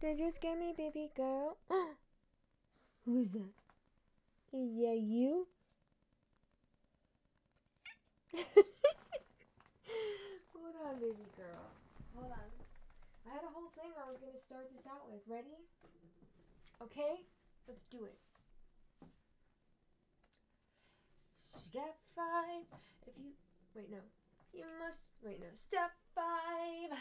Did you scare me, baby girl? Who's that? Is that you? Hold on, baby girl. Hold on. I had a whole thing I was gonna start this out with. Ready? Okay? Let's do it. Step five. If you wait, no. You must wait, no. Step five.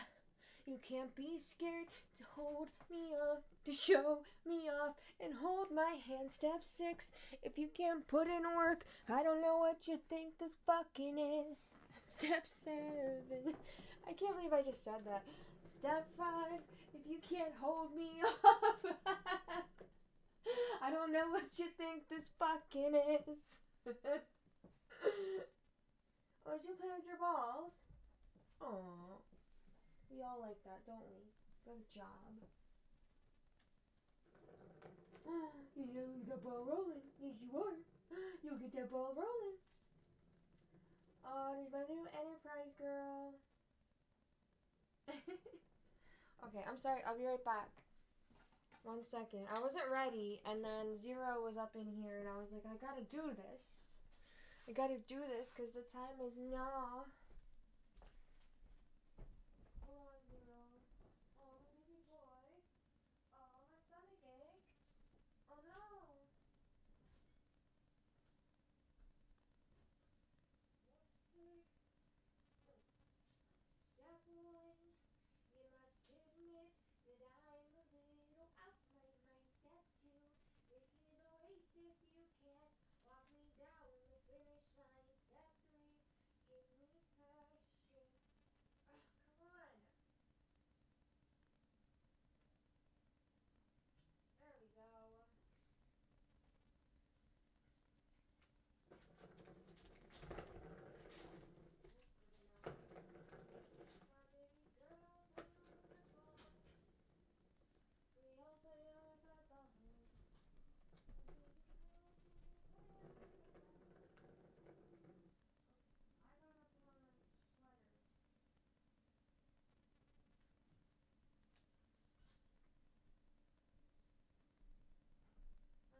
You can't be scared to hold me up, to show me off, and hold my hand. Step six. If you can't put in work, I don't know what you think this fucking is. Step seven. I can't believe I just said that. Step five. If you can't hold me up, I don't know what you think this fucking is. did you play with your balls? Aw. We all like that, don't we? Good job. You get that ball rolling. Yes, you are. You'll get that ball rolling. Oh, there's my new Enterprise girl. okay, I'm sorry. I'll be right back. One second. I wasn't ready, and then Zero was up in here, and I was like, I gotta do this. I gotta do this because the time is now. Hold on, Zero. Oh, baby boy. Oh, my stomach ache. Oh no. Step one, you must admit that I'm a little out my mind. Step two, this is a race if you can't walk me down the finish line. Step three, give me passion. Ugh, come on. There we go.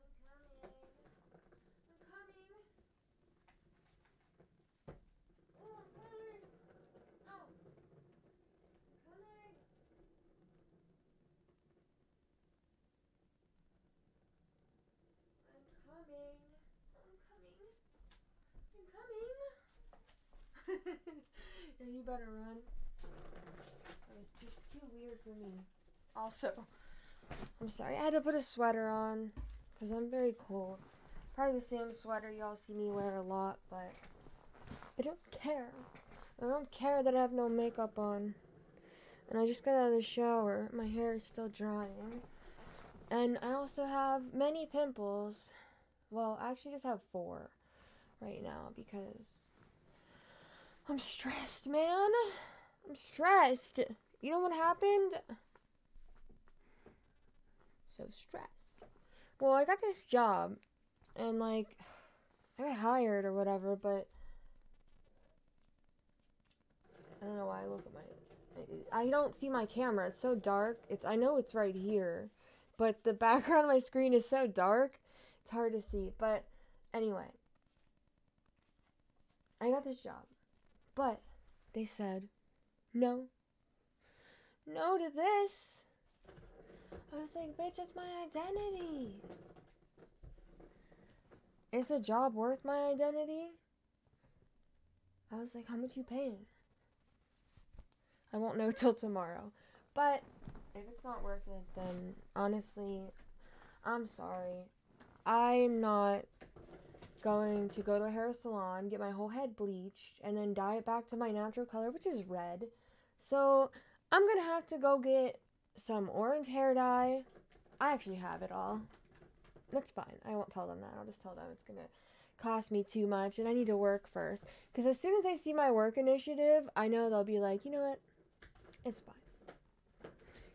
I'm coming. I'm coming. Oh, I'm coming. Oh. Coming. I'm coming. I'm coming. I'm coming. Yeah, you better run. It was just too weird for me. Also, I'm sorry, I had to put a sweater on because I'm very cold. Probably the same sweater y'all see me wear a lot, but I don't care. I don't care that I have no makeup on. And I just got out of the shower. My hair is still drying. And I also have many pimples. Well, I actually just have four right now because I'm stressed, man. I'm stressed. You know what happened? So stressed. Well, I got this job and like I got hired or whatever, but I don't know why I look at my I don't see my camera. It's so dark. It's I know it's right here, but the background of my screen is so dark. It's hard to see. But anyway, I got this job. But they said no. No to this. I was like, bitch, it's my identity. Is a job worth my identity? I was like, how much you paying? I won't know till tomorrow. But if it's not worth it, then honestly, I'm sorry. I'm not going to go to a hair salon, get my whole head bleached, and then dye it back to my natural color, which is red. So I'm gonna have to go get some orange hair dye. I actually have it all. That's fine. I won't tell them that. I'll just tell them it's gonna cost me too much and I need to work first. Because as soon as they see my work initiative, I know they'll be like, you know what? It's fine.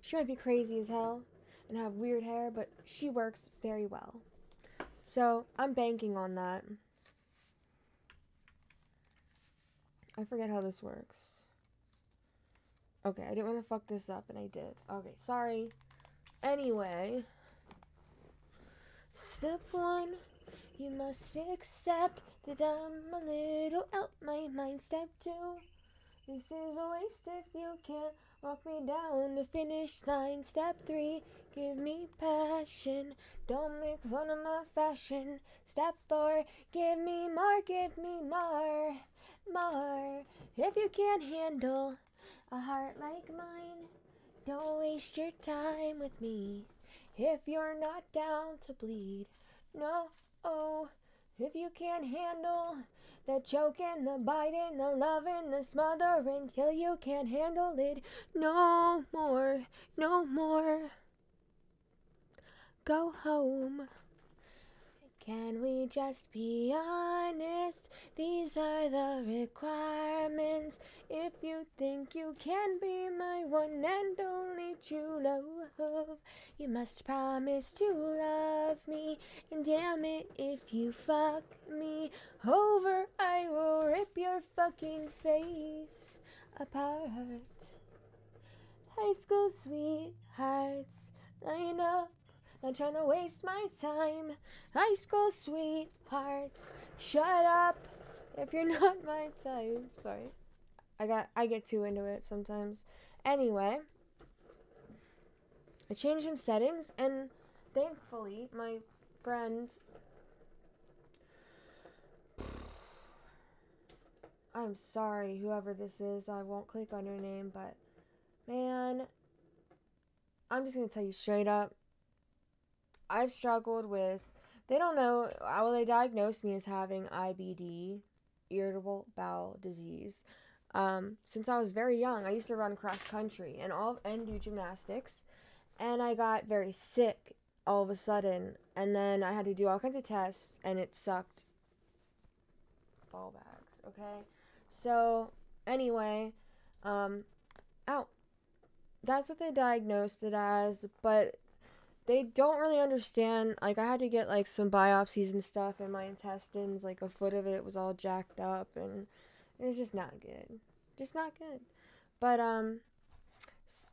She might be crazy as hell and have weird hair, but she works very well. So I'm banking on that. I forget how this works. Okay, I didn't want to fuck this up, and I did. Okay, sorry. Anyway, step one, you must accept that I'm a little out my mind. Step two, this is a waste if you can't walk me down the finish line. Step three, give me passion. Don't make fun of my fashion. Step four, give me more, give me more, more. If you can't handle a heart like mine, don't waste your time with me. If you're not down to bleed, no, oh. If you can't handle the choking, the biting, the loving, the smothering till you can't handle it no more, no more. Go home. Can we just be honest? These are the requirements. If you think you can be my one and only true love, you must promise to love me. And damn it, if you fuck me over, I will rip your fucking face apart. High school sweethearts, line up not trying to waste my time. High school sweethearts, shut up if you're not my type. Sorry. I got I get too into it sometimes. Anyway, I changed some settings and thankfully my friend I'm sorry whoever this is. I won't click on your name, but man, I'm just going to tell you straight up I've struggled with. They don't know. Well, they diagnosed me as having IBD, irritable bowel disease. Um, since I was very young, I used to run cross country and all and do gymnastics, and I got very sick all of a sudden, and then I had to do all kinds of tests, and it sucked. Ball bags, okay. So anyway, um, ow. That's what they diagnosed it as, but they don't really understand. Like I had to get like some biopsies and stuff in my intestines. Like a foot of it was all jacked up, and it was just not good. Just not good. But um,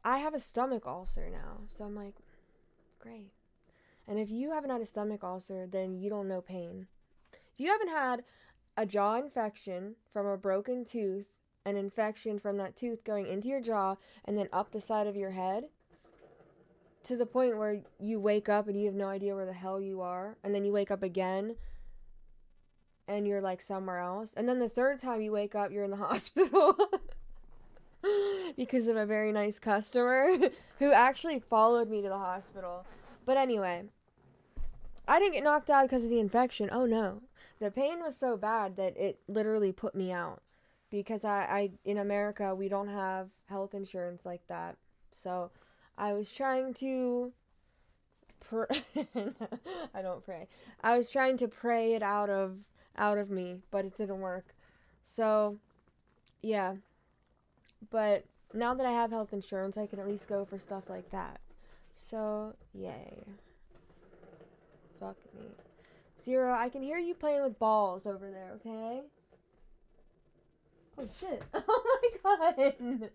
I have a stomach ulcer now, so I'm like, great. And if you haven't had a stomach ulcer, then you don't know pain. If you haven't had a jaw infection from a broken tooth, an infection from that tooth going into your jaw and then up the side of your head, to the point where you wake up and you have no idea where the hell you are, and then you wake up again and you're like somewhere else. And then the third time you wake up, you're in the hospital because of a very nice customer who actually followed me to the hospital. But anyway, I didn't get knocked out because of the infection. Oh no. The pain was so bad that it literally put me out because I, I in America we don't have health insurance like that. So I was trying to pr- I don't pray. I was trying to pray it out of out of me, but it didn't work. So, yeah. But now that I have health insurance, I can at least go for stuff like that. So, yay. Fuck me. Zero, I can hear you playing with balls over there, okay? Oh shit. Oh my god.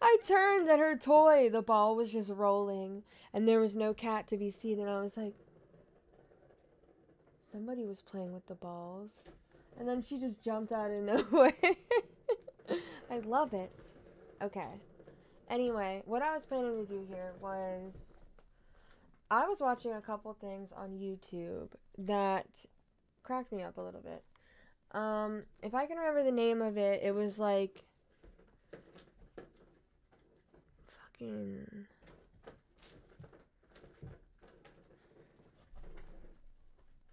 I turned and her toy, the ball was just rolling, and there was no cat to be seen, and I was like, somebody was playing with the balls. And then she just jumped out of nowhere. I love it. Okay. Anyway, what I was planning to do here was I was watching a couple things on YouTube that cracked me up a little bit. Um, if I can remember the name of it, it was like fucking.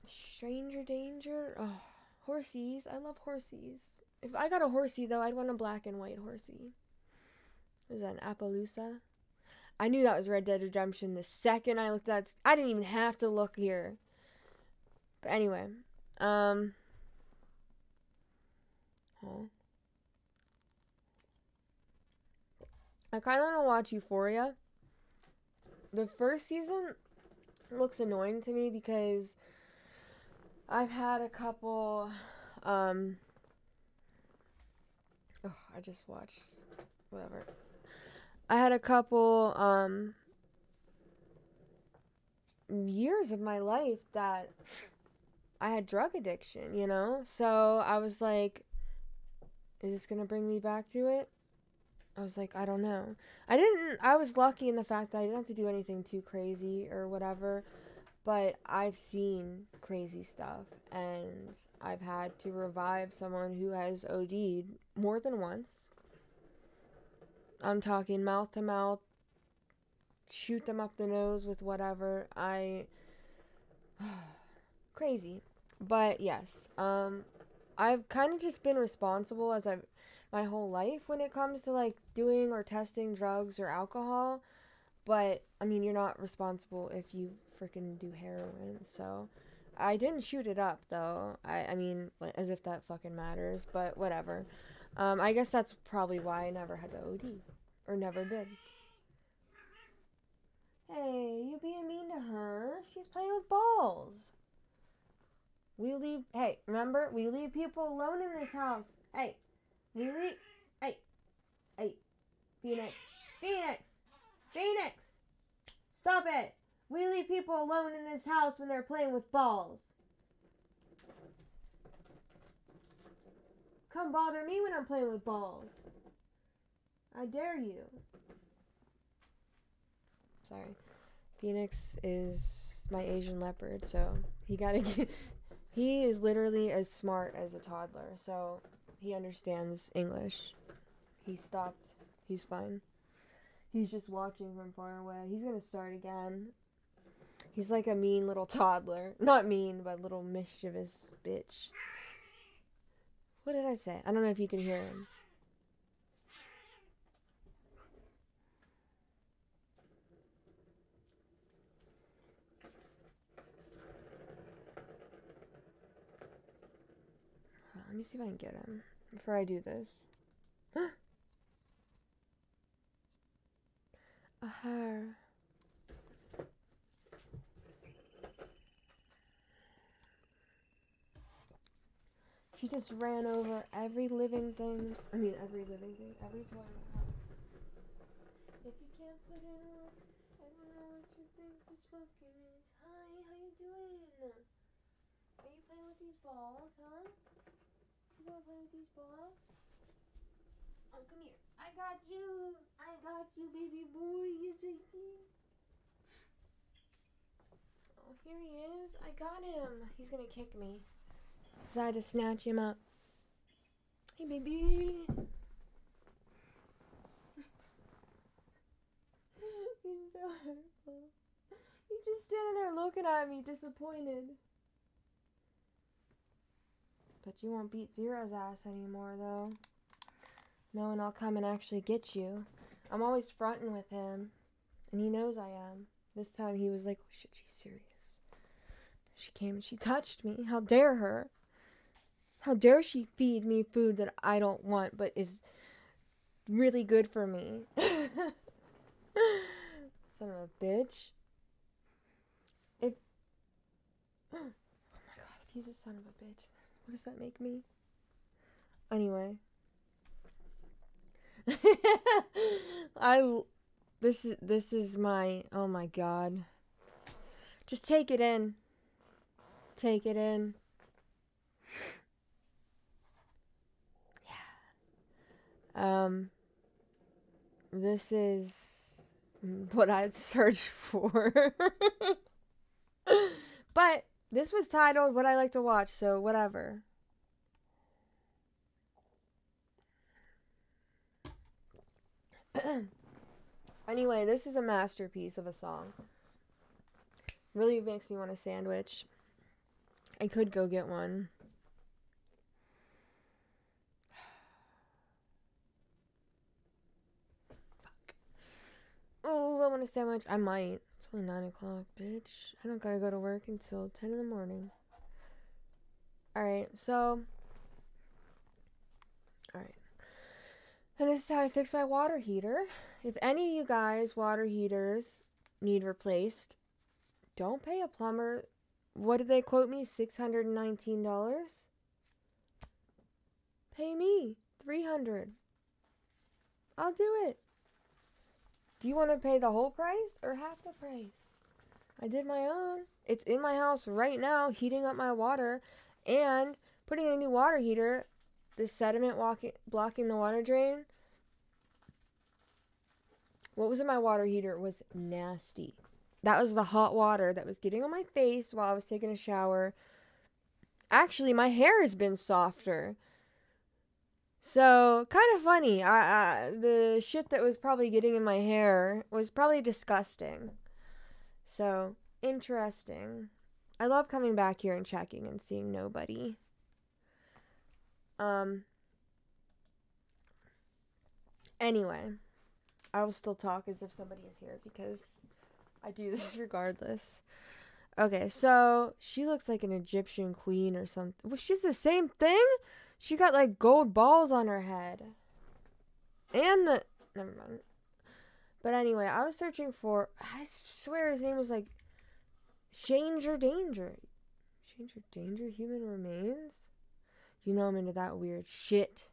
Stranger Danger? Oh, horsies. I love horsies. If I got a horsey, though, I'd want a black and white horsey. Is that an Appaloosa? I knew that was Red Dead Redemption the second I looked at I didn't even have to look here. But anyway, um. I kind of want to watch Euphoria. The first season looks annoying to me because I've had a couple. Um, oh, I just watched whatever. I had a couple um, years of my life that I had drug addiction, you know? So I was like, is this going to bring me back to it? I was like, I don't know. I didn't, I was lucky in the fact that I didn't have to do anything too crazy or whatever, but I've seen crazy stuff and I've had to revive someone who has OD'd more than once. I'm talking mouth to mouth, shoot them up the nose with whatever. I. crazy. But yes, um, I've kind of just been responsible as I've my whole life when it comes to like doing or testing drugs or alcohol. But I mean, you're not responsible if you freaking do heroin. So I didn't shoot it up though. I I mean, as if that fucking matters. But whatever. Um, I guess that's probably why I never had to OD or never did. Hey, you being mean to her? She's playing with balls. We leave. Hey, remember, we leave people alone in this house. Hey, we leave. Hey, hey, Phoenix, Phoenix, Phoenix. Stop it. We leave people alone in this house when they're playing with balls. Come bother me when I'm playing with balls. I dare you. Sorry. Phoenix is my Asian leopard, so he gotta get. He is literally as smart as a toddler, so he understands English. He stopped. He's fine. He's just watching from far away. He's gonna start again. He's like a mean little toddler. Not mean, but little mischievous bitch. What did I say? I don't know if you can hear him. Let me see if I can get him before I do this. A hair. She just ran over every living thing. I mean, every living thing, every toy. If you can't put it on, I don't know what you think this fucking is. Hi, how you doing? Are you playing with these balls, huh? You wanna play with these balls? Oh, come here. I got you. I got you, baby boy. Yes, I did. Oh, here he is. I got him. He's gonna kick me. Cause I had to snatch him up. Hey, baby. He's so hurtful. He's just standing there looking at me, disappointed. But you won't beat Zero's ass anymore, though. No one will come and actually get you. I'm always fronting with him, and he knows I am. This time he was like, oh shit, she's serious. She came and she touched me. How dare her? How dare she feed me food that I don't want but is really good for me? Son of a bitch. If. Oh my god, if he's a son of a bitch, what does that make me? Anyway. I this is this is my oh my god. Just take it in. Take it in. Yeah. Um this is what I'd search for. but this was titled What I Like to Watch, so whatever. anyway, this is a masterpiece of a song. Really makes me want a sandwich. I could go get one. Fuck. Oh, I want a sandwich. I might. It's only 9 o'clock, bitch. I don't gotta go to work until 10 in the morning. Alright, so. Alright. And this is how I fix my water heater. If any of you guys' water heaters need replaced, don't pay a plumber. What did they quote me? $619? Pay me 300 I'll do it. Do you want to pay the whole price or half the price? I did my own. It's in my house right now, heating up my water and putting in a new water heater. The sediment walking, blocking the water drain. What was in my water heater was nasty. That was the hot water that was getting on my face while I was taking a shower. Actually, my hair has been softer. So, kind of funny. I, I the shit that was probably getting in my hair was probably disgusting. So, interesting. I love coming back here and checking and seeing nobody. Um Anyway, I will still talk as if somebody is here because I do this regardless. Okay, so she looks like an Egyptian queen or something. Well, she's the same thing. She got like gold balls on her head. And the never mind. But anyway, I was searching for I swear his name was like Changer Danger. Changer Danger Human Remains? You know I'm into that weird shit.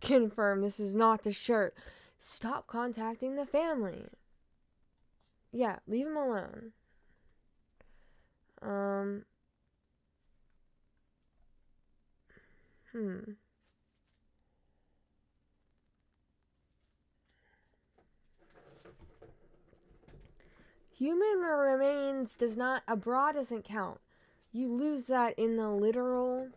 Confirm this is not the shirt. Stop contacting the family. Yeah, leave him alone. Um. Hmm. Human remains does not, a bra doesn't count. You lose that in the literal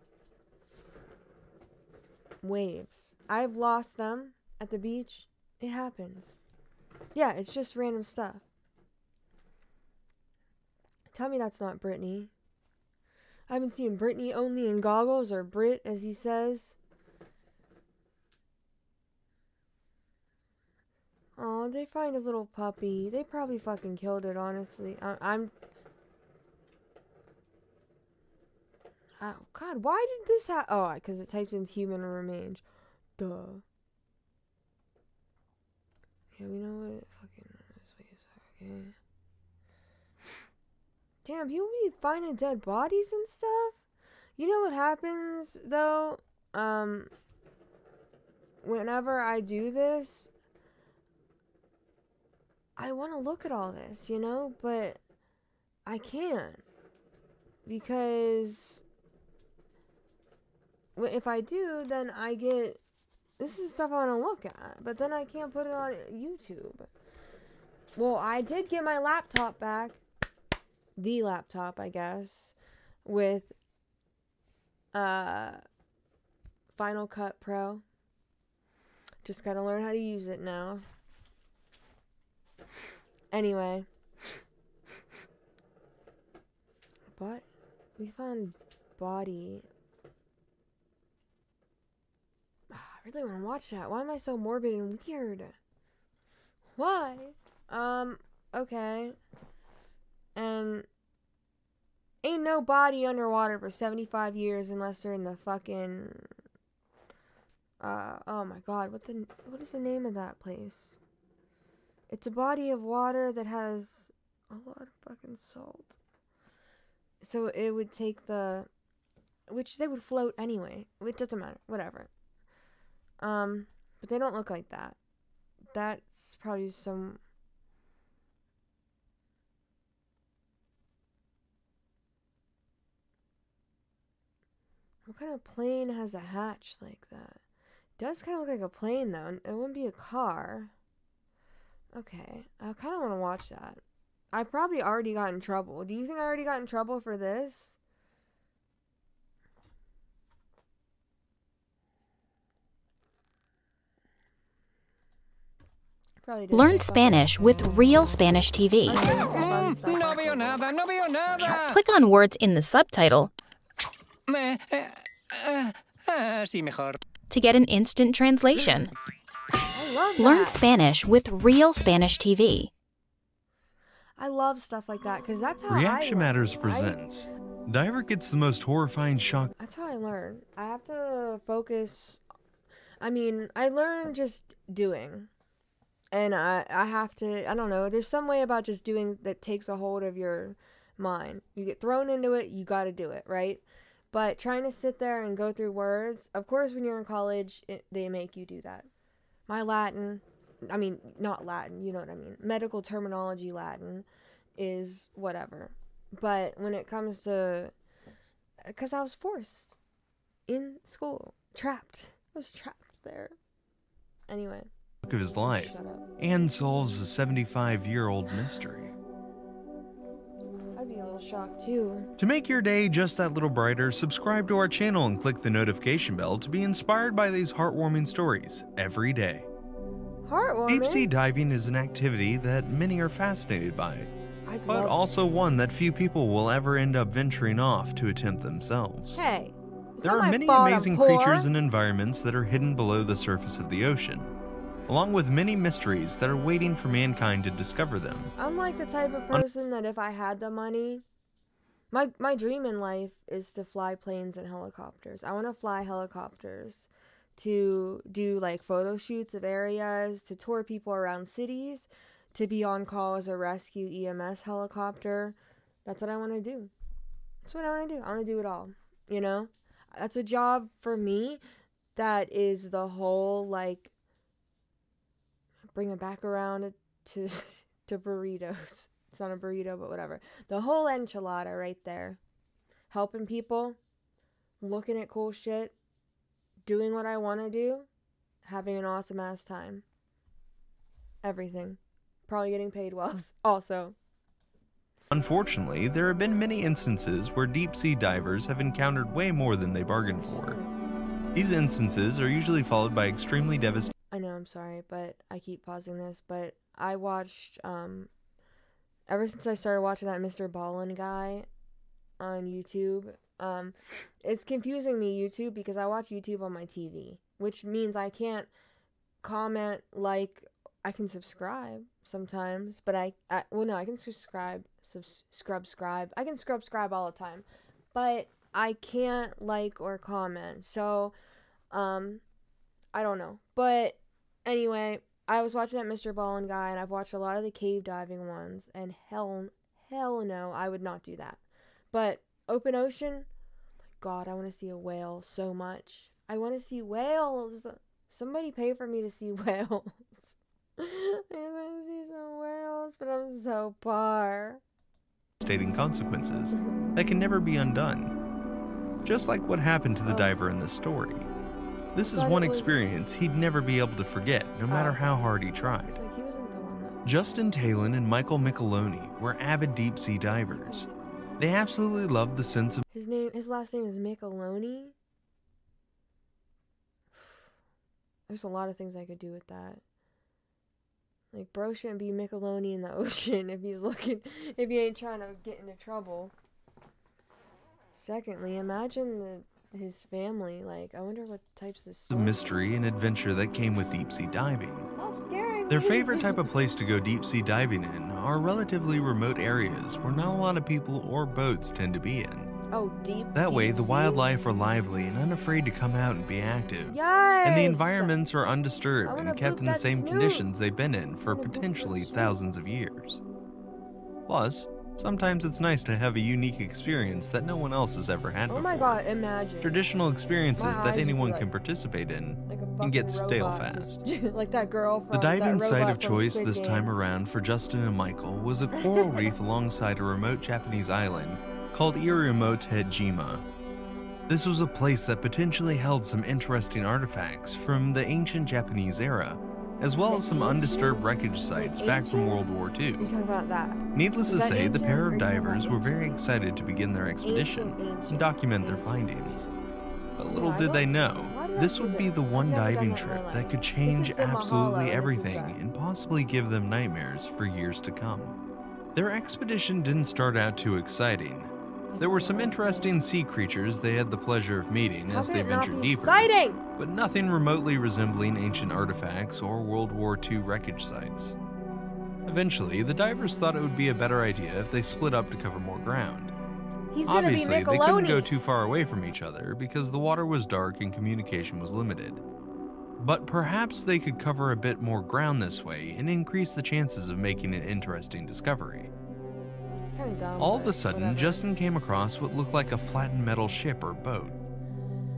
waves. I've lost them at the beach. It happens. Yeah, it's just random stuff. Tell me that's not Brittany. I've been seeing Brittany only in goggles, or Brit, as he says. Oh, they find a little puppy. They probably fucking killed it, honestly. I I'm... Oh, God, why did this happen? Oh, because it typed in human remains. Duh. Yeah, we know what fucking... Okay. Damn, people be finding dead bodies and stuff. You know what happens though? Um, whenever I do this, I want to look at all this, you know, but I can't because if I do, then I get this is stuff I want to look at, but then I can't put it on YouTube. Well, I did get my laptop back the laptop, I guess, with uh Final Cut Pro. Just got to learn how to use it now. Anyway, but we found body. Oh, I really want to watch that. Why am I so morbid and weird? Why? Um, okay. And ain't no body underwater for 75 years unless they're in the fucking uh oh my god, what the what is the name of that place? It's a body of water that has a lot of fucking salt. So it would take the which they would float anyway. It doesn't matter. Whatever. Um but they don't look like that. That's probably some What kind of plane has a hatch like that? It does kind of look like a plane though. It wouldn't be a car. Okay, I kind of want to watch that. I probably already got in trouble. Do you think I already got in trouble for this? Learn Spanish with Real Spanish TV. Click on words in the subtitle Eh, eh, eh, to get an instant translation. Learn Spanish with Real Spanish TV. I love stuff like that because that's how I Reaction I Matters presents. Diver gets the most horrifying shock. That's how I learn. I have to focus. I mean, I learn just doing. And I, I have to, I don't know, there's some way about just doing that takes a hold of your mind. You get thrown into it, you got to do it, right? But trying to sit there and go through words, of course, when you're in college, it, they make you do that. My Latin, I mean, not Latin, you know what I mean. Medical terminology Latin is whatever. But when it comes to, because I was forced in school, trapped. I was trapped there. Anyway. Of his life and solves a 75 year old mystery little shocked too. To make your day just that little brighter, subscribe to our channel and click the notification bell to be inspired by these heartwarming stories every day. Heartwarming? Deep sea diving is an activity that many are fascinated by, but also one that few people will ever end up venturing off to attempt themselves. Hey, there are many amazing creatures and environments that are hidden below the surface of the ocean along with many mysteries that are waiting for mankind to discover them. I'm like the type of person that if I had the money, my my dream in life is to fly planes and helicopters. I want to fly helicopters to do like photo shoots of areas, to tour people around cities, to be on call as a rescue EMS helicopter. That's what I want to do. That's what I want to do. I want to do it all. You know? That's a job for me that is the whole like bring it back around to to burritos. It's not a burrito, but whatever. The whole enchilada right there. Helping people, looking at cool shit, doing what I want to do, having an awesome ass time. Everything. Probably getting paid well also. Unfortunately, there have been many instances where deep sea divers have encountered way more than they bargained for. These instances are usually followed by extremely devastating know I'm sorry, but I keep pausing this, but I watched um ever since I started watching that Mr. Ballen guy on YouTube, um it's confusing me YouTube because I watch YouTube on my TV, which means I can't comment like I can subscribe sometimes, but I, I well no, I can subscribe, sub, scrub scribe. I can scrub scribe all the time. But I can't like or comment. So um I don't know. But Anyway, I was watching that Mr. Ballen guy, and I've watched a lot of the cave diving ones, and hell, hell no, I would not do that. But open ocean, my God, I want to see a whale so much. I want to see whales. Somebody pay for me to see whales. I want to see some whales, but I'm so poor. Stating consequences that can never be undone. Just like what happened to the oh. diver in this story. This is one experience he'd never be able to forget, no matter how hard he tried. Justin Talon and Michael Micheloni were avid deep sea divers. They absolutely loved the sense of his name. His last name is Micheloni. There's a lot of things I could do with that. Like, bro shouldn't be Micheloni in the ocean if he's looking, if he ain't trying to get into trouble. Secondly, imagine the his family. Like, I wonder what types of the mystery and adventure that came with deep sea diving. Their favorite type of place to go deep sea diving in are relatively remote areas where not a lot of people or boats tend to be in. Oh, deep. That deep way, the sea? wildlife are lively and unafraid to come out and be active. Yes! And the environments are undisturbed and kept in the same snoot. conditions they've been in for potentially thousands of years. Plus, Sometimes it's nice to have a unique experience that no one else has ever had oh before. my god, imagine. Traditional experiences that anyone like, can participate in like can get stale fast. Just, like that girl from The diving site of choice this Game. time around for Justin and Michael was a coral reef alongside a remote Japanese island called Iriomote Jima. This was a place that potentially held some interesting artifacts from the ancient Japanese era as well as some undisturbed wreckage sites back from World War II. You're talking about that. Needless to say, the pair of divers were very excited to begin their expedition and document their findings. But little did they know, this would be the one diving trip that could change absolutely everything and possibly give them nightmares for years to come. Their expedition didn't start out too exciting, there were some interesting sea creatures they had the pleasure of meeting How as they ventured deeper, exciting? but nothing remotely resembling ancient artifacts or World War II wreckage sites. Eventually, the divers thought it would be a better idea if they split up to cover more ground. He's Obviously, they couldn't go too far away from each other because the water was dark and communication was limited. But perhaps they could cover a bit more ground this way and increase the chances of making an interesting discovery. Dumb, All of a sudden, whatever. Justin came across what looked like a flattened metal ship or boat.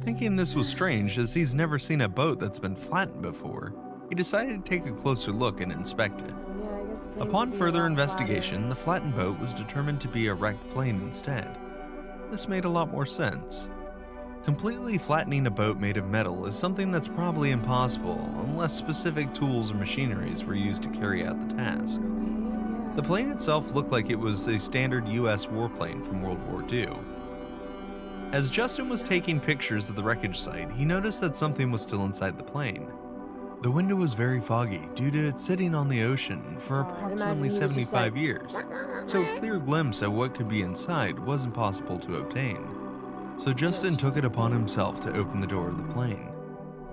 Thinking this was strange as he's never seen a boat that's been flattened before, he decided to take a closer look and inspect it. Yeah, Upon further investigation, the flattened boat was determined to be a wrecked plane instead. This made a lot more sense. Completely flattening a boat made of metal is something that's probably impossible unless specific tools or machineries were used to carry out the task. The plane itself looked like it was a standard US warplane from World War II. As Justin was taking pictures of the wreckage site, he noticed that something was still inside the plane. The window was very foggy due to it sitting on the ocean for approximately 75 like, years, so a clear glimpse at what could be inside wasn't possible to obtain. So Justin took it upon himself to open the door of the plane.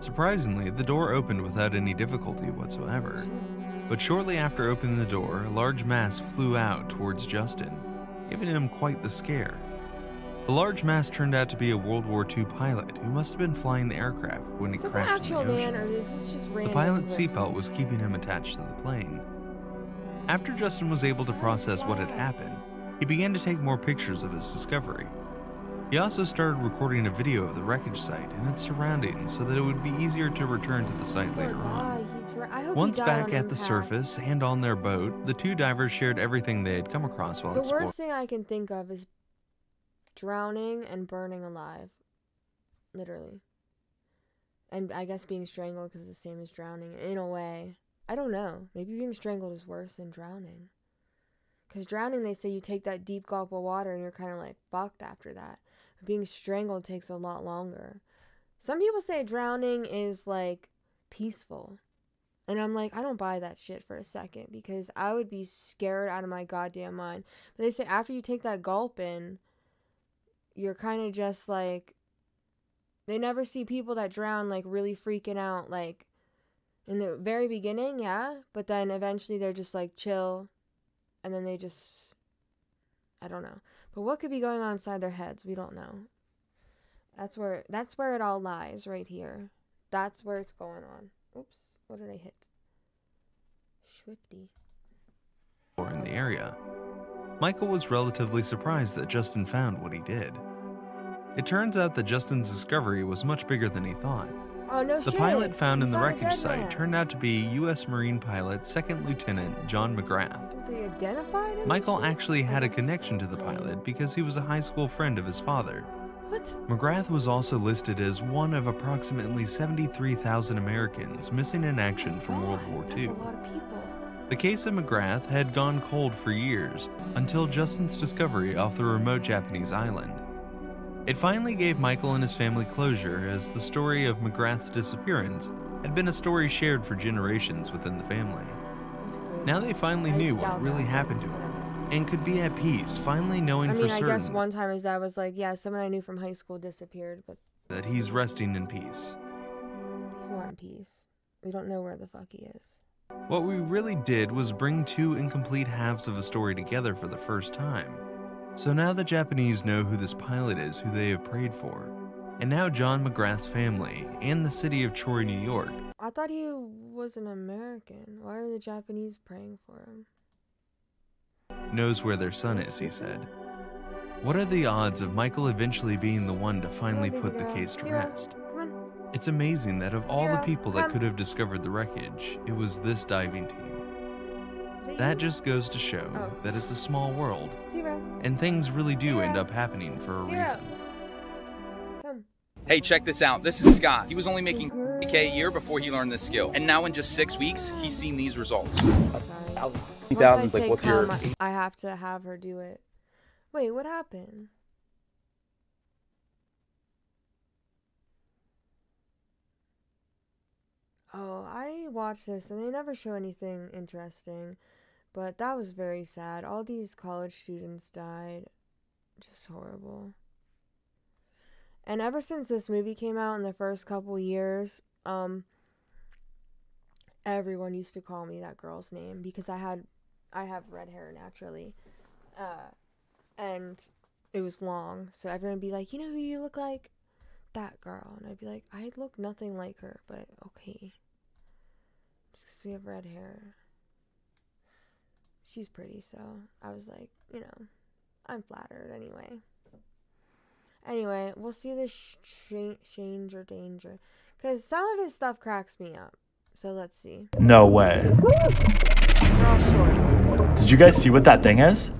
Surprisingly, the door opened without any difficulty whatsoever. But shortly after opening the door, a large mass flew out towards Justin, giving him quite the scare. The large mass turned out to be a World War II pilot who must have been flying the aircraft when it crashed in the ocean. Man, the pilot's seatbelt was keeping him attached to the plane. After Justin was able to process what had happened, he began to take more pictures of his discovery. He also started recording a video of the wreckage site and its surroundings so that it would be easier to return to the site later on. Once back at the surface and on their boat, the two divers shared everything they had come across while the exploring. The worst thing I can think of is drowning and burning alive. Literally. And I guess being strangled because the same as drowning in a way. I don't know. Maybe being strangled is worse than drowning. Because drowning, they say you take that deep gulp of water and you're kind of like fucked after that. But being strangled takes a lot longer. Some people say drowning is like peaceful. And I'm like, I don't buy that shit for a second because I would be scared out of my goddamn mind. But they say after you take that gulp in, you're kind of just like they never see people that drown like really freaking out like in the very beginning yeah. But then eventually they're just like chill and then they just i don't know. But what could be going on inside their heads? We don't know. That's where that's where it all lies right here. That's where it's going on. Oops what did i hit swifty or in the area Michael was relatively surprised that Justin found what he did. It turns out that Justin's discovery was much bigger than he thought. Oh, no the shit. pilot found in the wreckage site turned out to be U.S. Marine pilot Second Lieutenant John McGrath. They identified him Michael actually had a connection to the pilot because he was a high school friend of his father. What? McGrath was also listed as one of approximately 73,000 Americans missing in action from God, World War II. That's a lot of people. The case of McGrath had gone cold for years until Justin's discovery off the remote Japanese island. It finally gave Michael and his family closure as the story of McGrath's disappearance had been a story shared for generations within the family. Now they finally I knew what really that. happened to him and could be at peace, finally knowing I mean, for I certain guess one time his dad was like, "Yeah, someone I knew from high school disappeared, but that he's resting in peace. he's not in peace. We don't know where the fuck he is." What we really did was bring two incomplete halves of a story together for the first time. So now the Japanese know who this pilot is who they have prayed for. And now John McGrath's family and the city of Troy, New York I thought he was an American. Why are the Japanese praying for him? Knows where their son is, he said. What are the odds of Michael eventually being the one to finally put the case to rest? It's amazing that of all the people that could have discovered the wreckage, it was this diving team. That just goes to show Oh. that it's a small world, and things really do end up happening for a reason. Hey, check this out. This is Scott. He was only making k a year before he learned this skill. And now in just six weeks, he's seen these results. Like what's your come, I have to have her do it. Wait, what happened? Oh, I watched this and they never show anything interesting, but that was very sad. All these college students died. Just horrible. And ever since this movie came out in the first couple years, um everyone used to call me that girl's name because I had I have red hair naturally. Uh and it was long, so everyone would be like, "You know who you look like? That girl." And I'd be like, "I look nothing like her, but okay." Just because we have red hair. she's pretty, so I was like, you know, I'm flattered anyway. Anyway, we'll see this change or danger. Because some of his stuff cracks me up. So let's see. No way. Did you guys see what that thing is?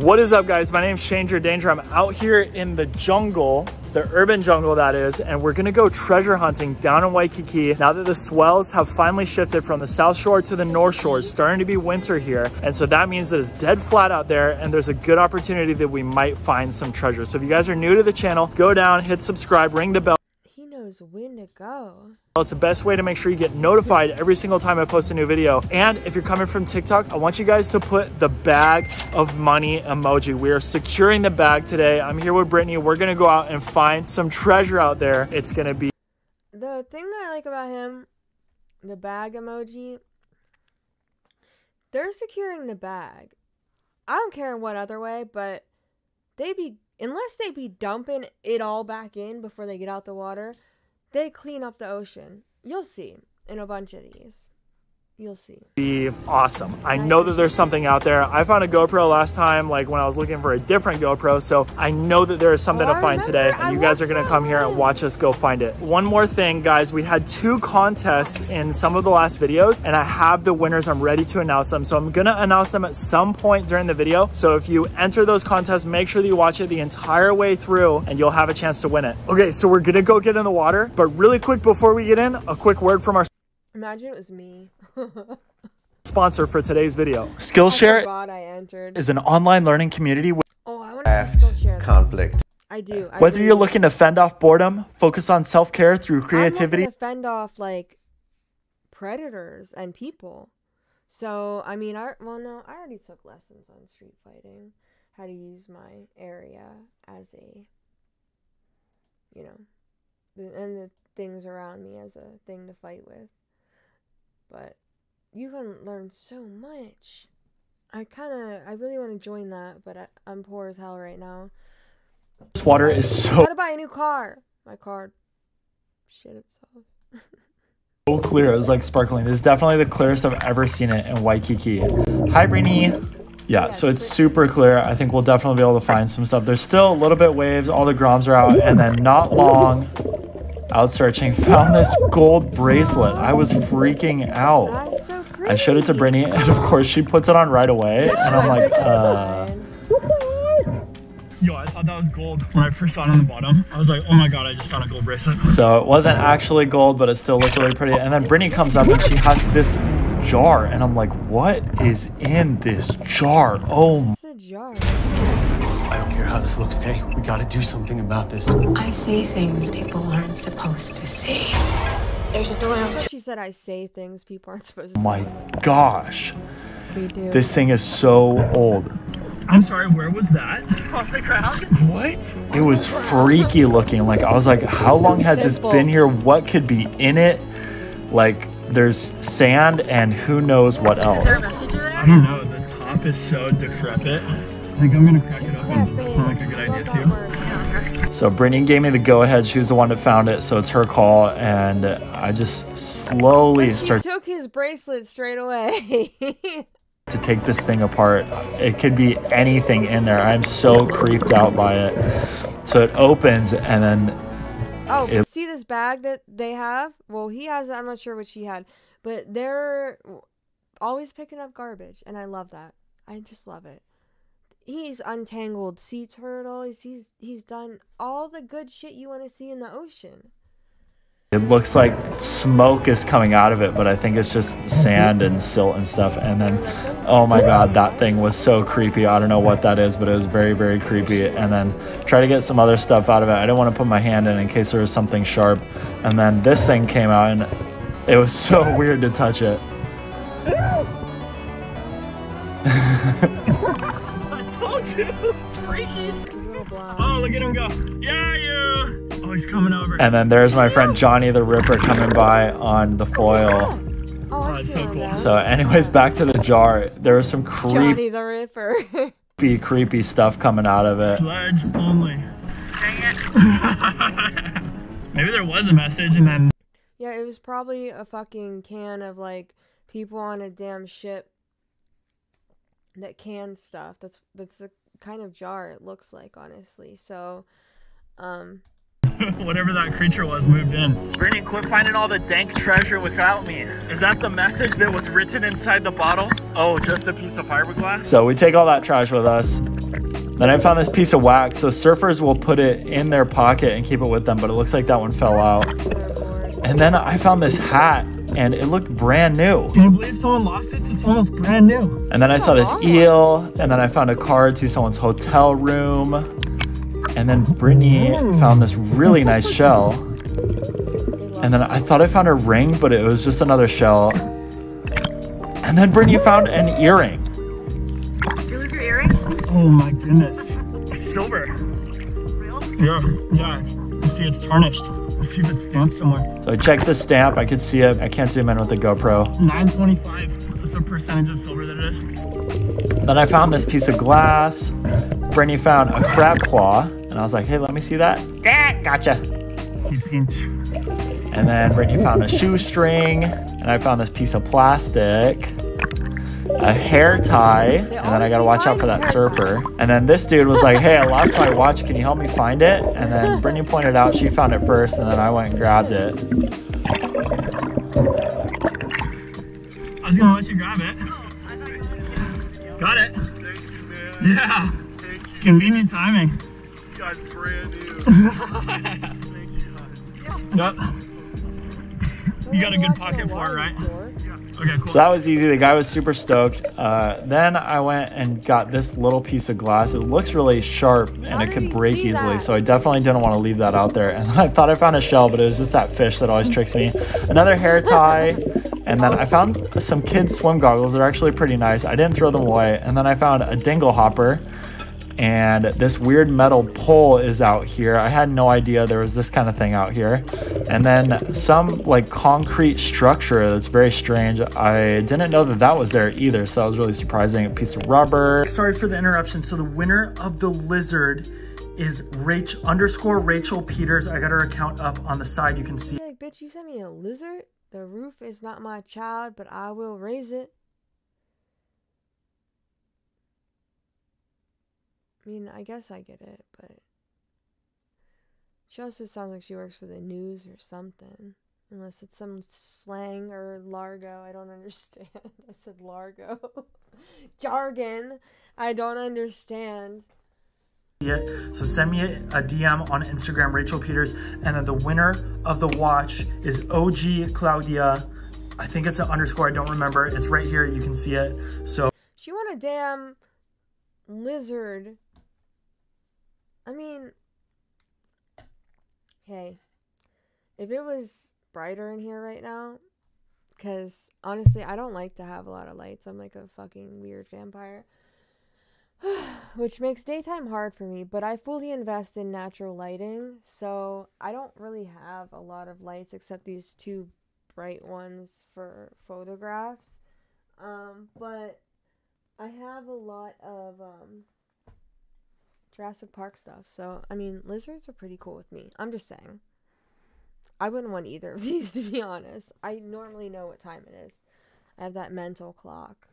What is up guys? My name is Shanger Danger. I'm out here in the jungle, the urban jungle that is, and we're gonna go treasure hunting down in Waikiki now that the swells have finally shifted from the south shore to the north shore. It's starting to be winter here. And so that means that it's dead flat out there and there's a good opportunity that we might find some treasure. So if you guys are new to the channel, go down, hit subscribe, ring the bell knows when to go. It's the best way to make sure you get notified every single time I post a new video. And if you're coming from TikTok, I want you guys to put the bag of money emoji. We are securing the bag today. I'm here with Brittany. We're gonna go out and find some treasure out there. It's gonna be. The thing that I like about him, the bag emoji, they're securing the bag. I don't care in what other way, but they be unless they be dumping it all back in before they get out the water they clean up the ocean. You'll see in a bunch of these. You'll see. Be awesome. I know that there's something out there. I found a GoPro last time, like when I was looking for a different GoPro. So I know that there is something oh, to find today. And you guys are going to come here and watch us go find it. One more thing, guys. We had two contests in some of the last videos and I have the winners. I'm ready to announce them. So I'm going to announce them at some point during the video. So if you enter those contests, make sure that you watch it the entire way through and you'll have a chance to win it. Okay, so we're going to go get in the water. But really quick before we get in, a quick word from our Imagine it was me. Sponsor for today's video. Skillshare oh, is an online learning community. with Oh, I want to Skillshare. Conflict. I do. I Whether you're looking to fend off boredom, focus on self-care through creativity. I'm to fend off like predators and people. So I mean, I well no, I already took lessons on street fighting, how to use my area as a, you know, and the things around me as a thing to fight with but you can learn so much. I kind of, I really want to join that, but I, am poor as hell right now. This water is so. How to buy a new car? My car shit itself. so clear. It was like sparkling. This is definitely the clearest I've ever seen it in Waikiki. Hi, Brini. Yeah, yeah, so it's super clear. I think we'll definitely be able to find some stuff. There's still a little bit waves. All the groms are out, and then not long out searching, found this gold bracelet. I was freaking out. So I showed it to Brittany, and of course she puts it on right away, and I'm like, uh. Yo, I thought that was gold when I first saw it on the bottom. I was like, oh my god, I just found a gold bracelet. So it wasn't actually gold, but it still looked really pretty. And then Brittany comes up and she has this jar, and I'm like, what is in this jar? Oh. It's a jar I don't care how this looks, okay? We gotta do something about this. I say things people aren't supposed to see. There's no one else. She said I say things people aren't supposed to My gosh. We do. This thing is so old. I'm sorry, where was that? On the ground. What? It was freaky looking. Like, I was like, how long has this been here? What could be in it? Like, there's sand and who knows what else. I don't know. The top is so decrepit. I think I'm gonna crack it open. Does that sound like a good idea too? So Brittany gave me the go-ahead. She was the one that found it, so it's her call. And I just slowly start. took his bracelet straight away. to take this thing apart. It could be anything in there. I'm so creeped out by it. So it opens and then. Oh, it, see this bag that they have? Well, he has. I'm not sure what she had, but they're always picking up garbage, and I love that. I just love it he's untangled sea turtle. He's he's, he's done all the good shit you want to see in the ocean. It looks like smoke is coming out of it, but I think it's just sand and silt and stuff. And then, oh my god, that thing was so creepy. I don't know what that is, but it was very, very creepy. And then try to get some other stuff out of it. I didn't want to put my hand in in case there was something sharp. And then this thing came out, and it was so weird to touch it. Oh, look at him go. Yeah, you. Oh, he's coming over. And then there's my friend Johnny the Ripper coming by on the foil. Oh, oh so cool. So, anyways, back to the jar. There was some creepy, Johnny the Ripper. creepy, creepy stuff coming out of it. Sledge only. Dang it. Maybe there was a message and then. Yeah, it was probably a fucking can of like people on a damn ship that canned stuff. That's that's the kind of jar it looks like, honestly. So, um, whatever that creature was moved in. Brittany, quit finding all the dank treasure without me. Is that the message that was written inside the bottle? Oh, just a piece of fiberglass? So we take all that trash with us. Then I found this piece of wax. So surfers will put it in their pocket and keep it with them, but it looks like that one fell out. And then I found this hat and it looked brand new. Can you believe someone lost it? It's almost brand new. And then I saw this eel and then I found a card to someone's hotel room. And then Brittany found this really nice shell. And then I thought I found a ring, but it was just another shell. And then Brittany found an earring. Did you lose your earring? Oh my goodness. It's silver. Real? Yeah, yeah. You see it's tarnished. Let's see if it's stamped somewhere. So I checked the stamp. I could see it. I can't zoom in with the GoPro. 925. What's the percentage of silver that it is? Then I found this piece of glass. Brittany found a crab claw. And I was like, hey, let me see that. Eh, gotcha. You pinch. And then Brittany found a shoestring. And I found this piece of plastic. A hair tie. And then I gotta watch out for that surfer. And then this dude was like, hey, I lost my watch. Can you help me find it? And then Brittany pointed out she found it first. And then I went and grabbed it. I was gonna let you grab it. Got it. Yeah. Convenient timing. Guy's brand new. yep. You got a good pocket for it, right? Okay, cool. So that was easy. The guy was super stoked. Uh, then I went and got this little piece of glass. It looks really sharp and it could break easily. That? So I definitely didn't want to leave that out there. And I thought I found a shell, but it was just that fish that always tricks me. Another hair tie. And then I found some kids swim goggles. They're actually pretty nice. I didn't throw them away. And then I found a dingle hopper and this weird metal pole is out here. I had no idea there was this kind of thing out here. And then some like concrete structure that's very strange. I didn't know that that was there either, so that was really surprising. A piece of rubber. Sorry for the interruption. So the winner of the lizard is Rach underscore Rachel Peters. I got her account up on the side. You can see. Like, bitch, you sent me a lizard? The roof is not my child, but I will raise it. Mean, I guess I get it, but she also sounds like she works for the news or something. Unless it's some slang or Largo. I don't understand. I said Largo. Jargon. I don't understand. Yeah, so send me a, DM on Instagram, Rachel Peters, and then the winner of the watch is OG Claudia. I think it's an underscore. I don't remember. It's right here. You can see it. So she won a damn lizard I mean, hey, if it was brighter in here right now, because honestly, I don't like to have a lot of lights. I'm like a fucking weird vampire. Which makes daytime hard for me, but I fully invest in natural lighting, so I don't really have a lot of lights except these two bright ones for photographs. Um, but I have a lot of um, Jurassic Park stuff. So, I mean, lizards are pretty cool with me. I'm just saying. I wouldn't want either of these, to be honest. I normally know what time it is. I have that mental clock.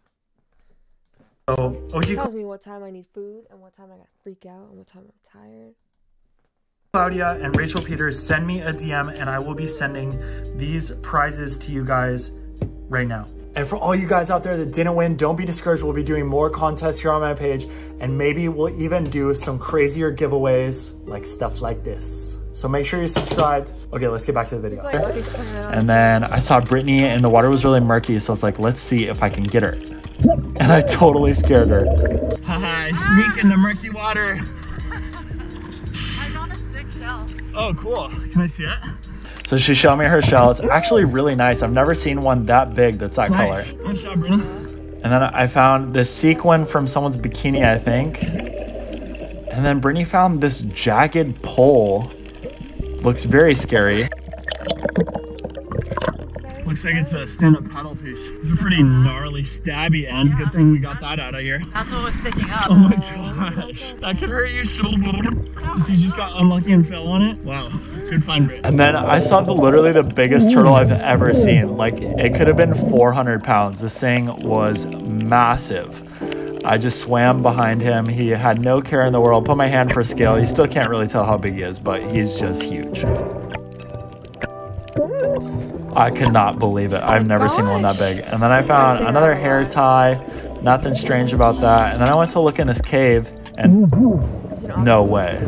Oh, oh it tells me what time I need food and what time I gotta freak out and what time I'm tired. Claudia and Rachel Peters, send me a DM and I will be sending these prizes to you guys right now. And for all you guys out there that didn't win, don't be discouraged. We'll be doing more contests here on my page and maybe we'll even do some crazier giveaways like stuff like this. So make sure you're subscribed. Okay, let's get back to the video. Uh, and then I saw Brittany and the water was really murky. So I was like, let's see if I can get her. And I totally scared her. Hi, sneak in the murky water. I got a sick shell. Oh, cool. Can I see it? So she showed me her shell. It's actually really nice. I've never seen one that big that's that nice. color. Nice job. And then I found this sequin from someone's bikini, I think. And then Brittany found this jagged pole. Looks very scary. Looks like it's a stand-up paddle piece. It's a pretty gnarly, stabby end. Yeah. Good thing we got that out of here. That's what was sticking up. Oh my gosh. That could hurt you so If you just got unlucky and fell on it. Wow. Good find, Britt. And then I saw the literally the biggest turtle I've ever seen. Like it could have been 400 pounds. This thing was massive. I just swam behind him. He had no care in the world. Put my hand for scale. You still can't really tell how big he is, but he's just huge. I could not believe it. I've oh never seen one that big. And then I found another hair tie. Nothing strange about that. And then I went to look in this cave and mm-hmm. no way.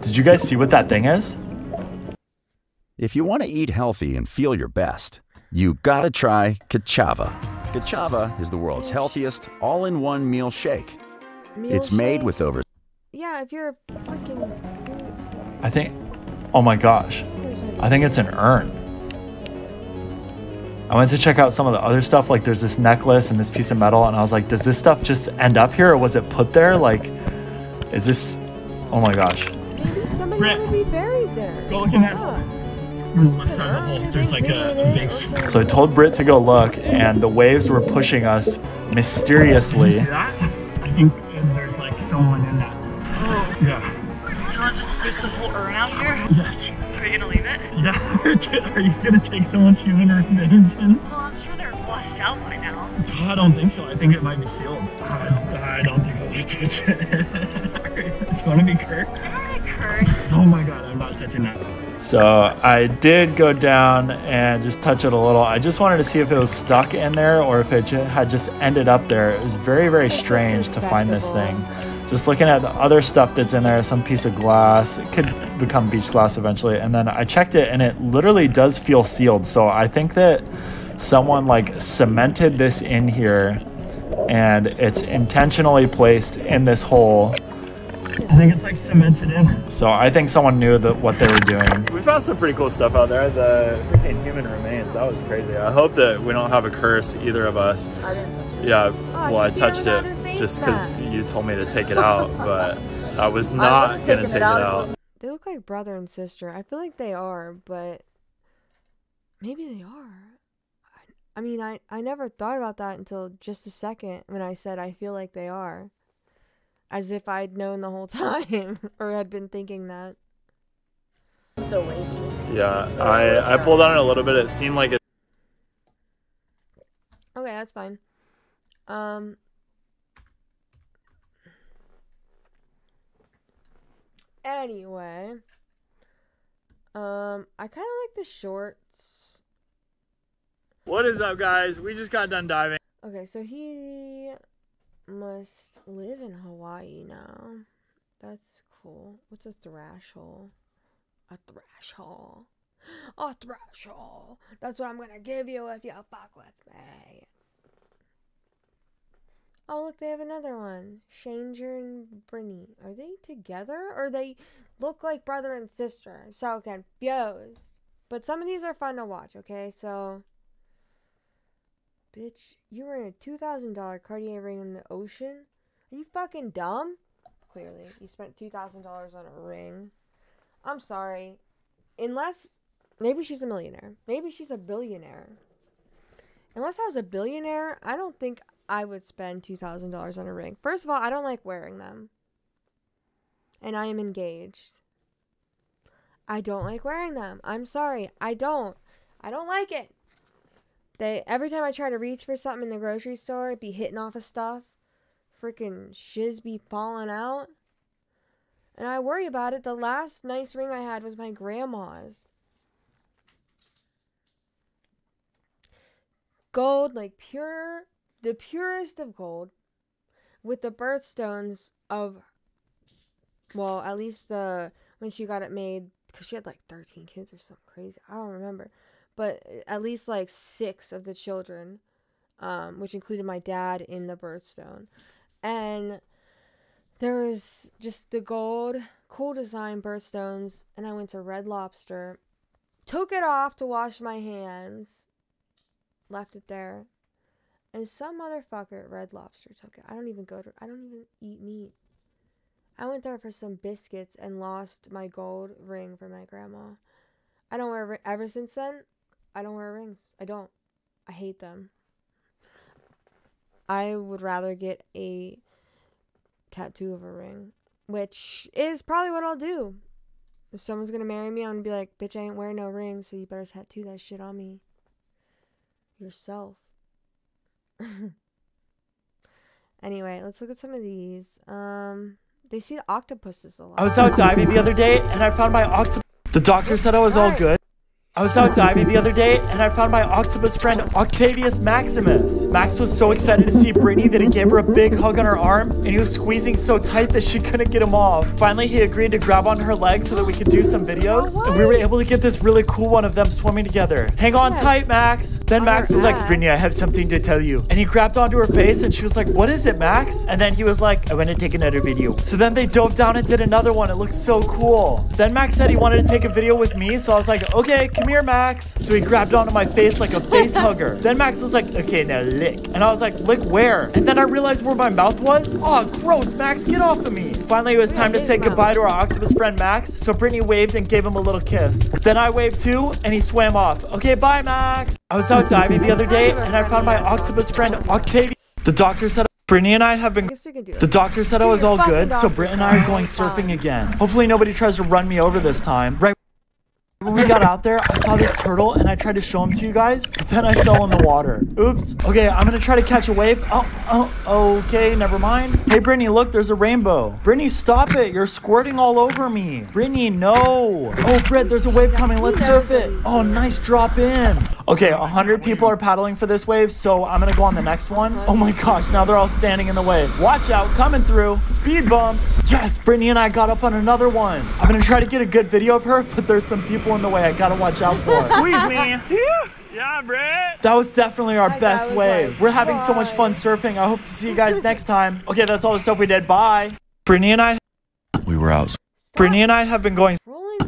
Did you guys see what that thing is? If you want to eat healthy and feel your best, you gotta try Ka'Chava. Ka'Chava is the world's healthiest all-in-one meal shake. Meal it's shake? made with over. Yeah, if you're a freaking. I think. Oh my gosh, I think it's an urn. I went to check out some of the other stuff. Like there's this necklace and this piece of metal, and I was like, does this stuff just end up here, or was it put there? Like, is this? Oh my gosh. Maybe somebody Brett, be buried there. Go look in there. Hmm. There's like a. So I told Britt to go look, and the waves were pushing us mysteriously. I think there's like someone in that. Oh. Yeah. Someone just there's a whole urn out here. Yes. Are you gonna leave it? Yeah. Are you gonna take someone's human remains in? Well, I'm sure they're washed out by now. I don't think so. I think it might be sealed. I, I don't think I'll touch it. Do you want to be cursed? I. Oh my god, I'm not touching that. So I did go down and just touch it a little. I just wanted to see if it was stuck in there or if it had just ended up there. It was very, very strange to find this thing. Just looking at the other stuff that's in there, some piece of glass. It could become beach glass eventually. And then I checked it and it literally does feel sealed. So I think that someone like cemented this in here and it's intentionally placed in this hole I think it's like cemented in. So I think someone knew that what they were doing. We found some pretty cool stuff out there. The freaking human remains. That was crazy. I hope that we don't have a curse, either of us. I didn't touch it. Yeah, oh, well, I touched it just because you told me to take it out, but I was not I gonna take it out. it out. They look like brother and sister. I feel like they are, but maybe they are. I mean, I, I never thought about that until just a second when I said I feel like they are as if I'd known the whole time or had been thinking that. So wavy. Yeah, I I pulled on it a little bit. It seemed like it. Okay, that's fine. Um. Anyway, um, I kind of like the shorts. What is up, guys? We just got done diving. Okay, so he must live in Hawaii now. That's cool. What's a thrash hole? A thrash hole. A thrash hole. That's what I'm gonna give you if you fuck with me. Oh, look, they have another one. Shanger and Brittany. Are they together? Or they look like brother and sister? So confused. But some of these are fun to watch, okay? So Bitch, you were in a $2,000 Cartier ring in the ocean? Are you fucking dumb? Clearly, you spent $2,000 on a ring. I'm sorry. Unless, maybe she's a millionaire. Maybe she's a billionaire. Unless I was a billionaire, I don't think I would spend $2,000 on a ring. First of all, I don't like wearing them. And I am engaged. I don't like wearing them. I'm sorry. I don't. I don't like it. They every time I try to reach for something in the grocery store, it be hitting off of stuff. Freaking shiz be falling out. And I worry about it. The last nice ring I had was my grandma's. Gold, like pure, the purest of gold, with the birthstones of, well, at least the, when she got it made, because she had like 13 kids or something crazy. I don't remember but at least like six of the children, um, which included my dad in the birthstone. And there was just the gold, cool design birthstones, and I went to Red Lobster, took it off to wash my hands, left it there, and some motherfucker at Red Lobster took it. I don't even go to, I don't even eat meat. I went there for some biscuits and lost my gold ring for my grandma. I don't wear ever since then. I don't wear rings. I don't. I hate them. I would rather get a tattoo of a ring, which is probably what I'll do. If someone's gonna marry me, I'm gonna be like, bitch, I ain't wearing no ring, so you better tattoo that shit on me. Yourself. anyway, let's look at some of these. Um, they see octopuses a lot. I was out diving the other day and I found my octopus. The doctor said I was all good. I was out diving the other day and I found my octopus friend Octavius Maximus. Max was so excited to see Brittany that he gave her a big hug on her arm and he was squeezing so tight that she couldn't get him off. Finally, he agreed to grab on her leg so that we could do some videos and we were able to get this really cool one of them swimming together. Hang on tight, Max. Then Max was like, Brittany, I have something to tell you. And he grabbed onto her face and she was like, what is it, Max? And then he was like, I want to take another video. So then they dove down and did another one. It looked so cool. Then Max said he wanted to take a video with me. So I was like, okay, come here, Max. So he grabbed onto my face like a face hugger. Then Max was like, okay, now lick. And I was like, lick where? And then I realized where my mouth was. Oh, gross, Max, get off of me. Finally, it was time to say goodbye to our octopus friend, Max. So Brittany waved and gave him a little kiss. Then I waved too, and he swam off. Okay, bye, Max. I was out diving the other day, and I found my octopus friend, Octavius. The doctor said Brittany and I have been. The doctor said I was all good, so Britt and I are going surfing again. Hopefully, nobody tries to run me over this time. Right when we got out there, I saw this turtle and I tried to show him to you guys, but then I fell in the water. Oops. Okay, I'm gonna try to catch a wave. Oh, oh, okay, never mind. Hey, Brittany, look, there's a rainbow. Brittany, stop it. You're squirting all over me. Brittany, no. Oh, Britt, there's a wave coming. Let's surf it. Oh, nice drop in. Okay, 100 people are paddling for this wave, so I'm gonna go on the next one. Oh my gosh, now they're all standing in the way. Watch out, coming through. Speed bumps. Yes, Brittany and I got up on another one. I'm gonna try to get a good video of her, but there's some people in the way I gotta watch out for. Squeeze me. Yeah, Brett. That was definitely our best wave. Like, We're having so much fun surfing. I hope to see you guys next time. Okay, that's all the stuff we did. Bye. Brittany and I. We were out. Brittany and I have been going.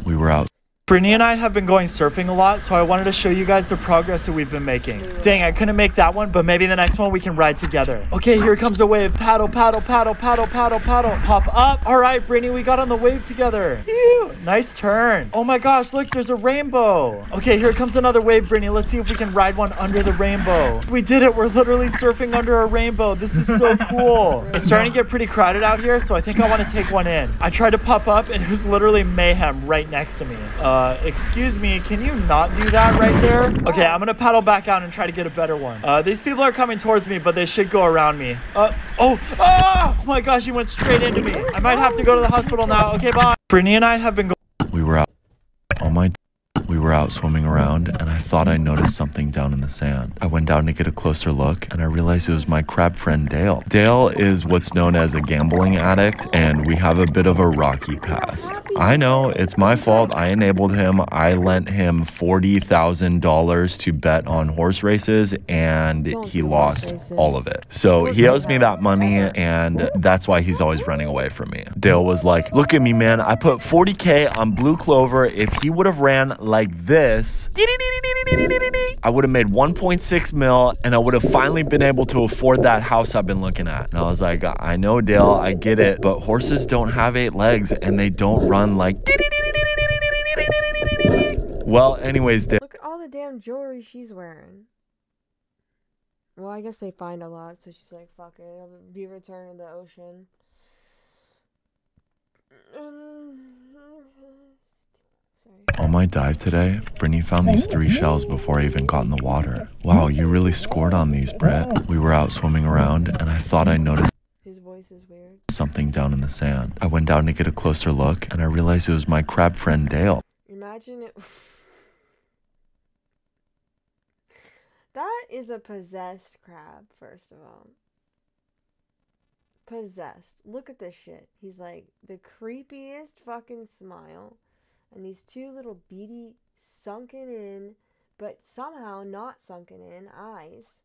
We were out. Brittany and I have been going surfing a lot, so I wanted to show you guys the progress that we've been making. Dang, I couldn't make that one, but maybe the next one we can ride together. Okay, here comes the wave. Paddle, paddle, paddle, paddle, paddle, paddle. Pop up. All right, Brittany, we got on the wave together. Ew, nice turn. Oh my gosh, look, there's a rainbow. Okay, here comes another wave, Brittany. Let's see if we can ride one under the rainbow. We did it. We're literally surfing under a rainbow. This is so cool. It's starting to get pretty crowded out here, so I think I want to take one in. I tried to pop up, and it was literally mayhem right next to me. Uh, excuse me, can you not do that right there? Okay, I'm gonna paddle back out and try to get a better one. Uh, these people are coming towards me, but they should go around me. Uh, oh, oh, oh my gosh, he went straight into me. I might have to go to the hospital now. Okay, bye. Brittany and I have been going. We were out. Oh my. We were out swimming around and I thought I noticed something down in the sand. I went down to get a closer look and I realized it was my crab friend Dale. Dale is what's known as a gambling addict and we have a bit of a rocky past. I know it's my fault. I enabled him. I lent him $40,000 to bet on horse races and he lost all of it. So he owes me that money and that's why he's always running away from me. Dale was like, look at me, man. I put 40K on Blue Clover. If he would have ran like this, I would have made 1.6 mil and I would have finally been able to afford that house I've been looking at. And I was like, I know, Dale, I get it, but horses don't have eight legs and they don't run like. Well, anyways, Dale. Look at all the damn jewelry she's wearing. Well, I guess they find a lot, so she's like, fuck it, I'll be returned to the ocean. On my dive today, Brittany found these three shells before I even got in the water. Wow, you really scored on these, Brett. We were out swimming around, and I thought I noticed his voice is weird. Something down in the sand. I went down to get a closer look, and I realized it was my crab friend Dale. Imagine it. that is a possessed crab, first of all. Possessed. Look at this shit. He's like the creepiest fucking smile and these two little beady, sunken in, but somehow not sunken in eyes,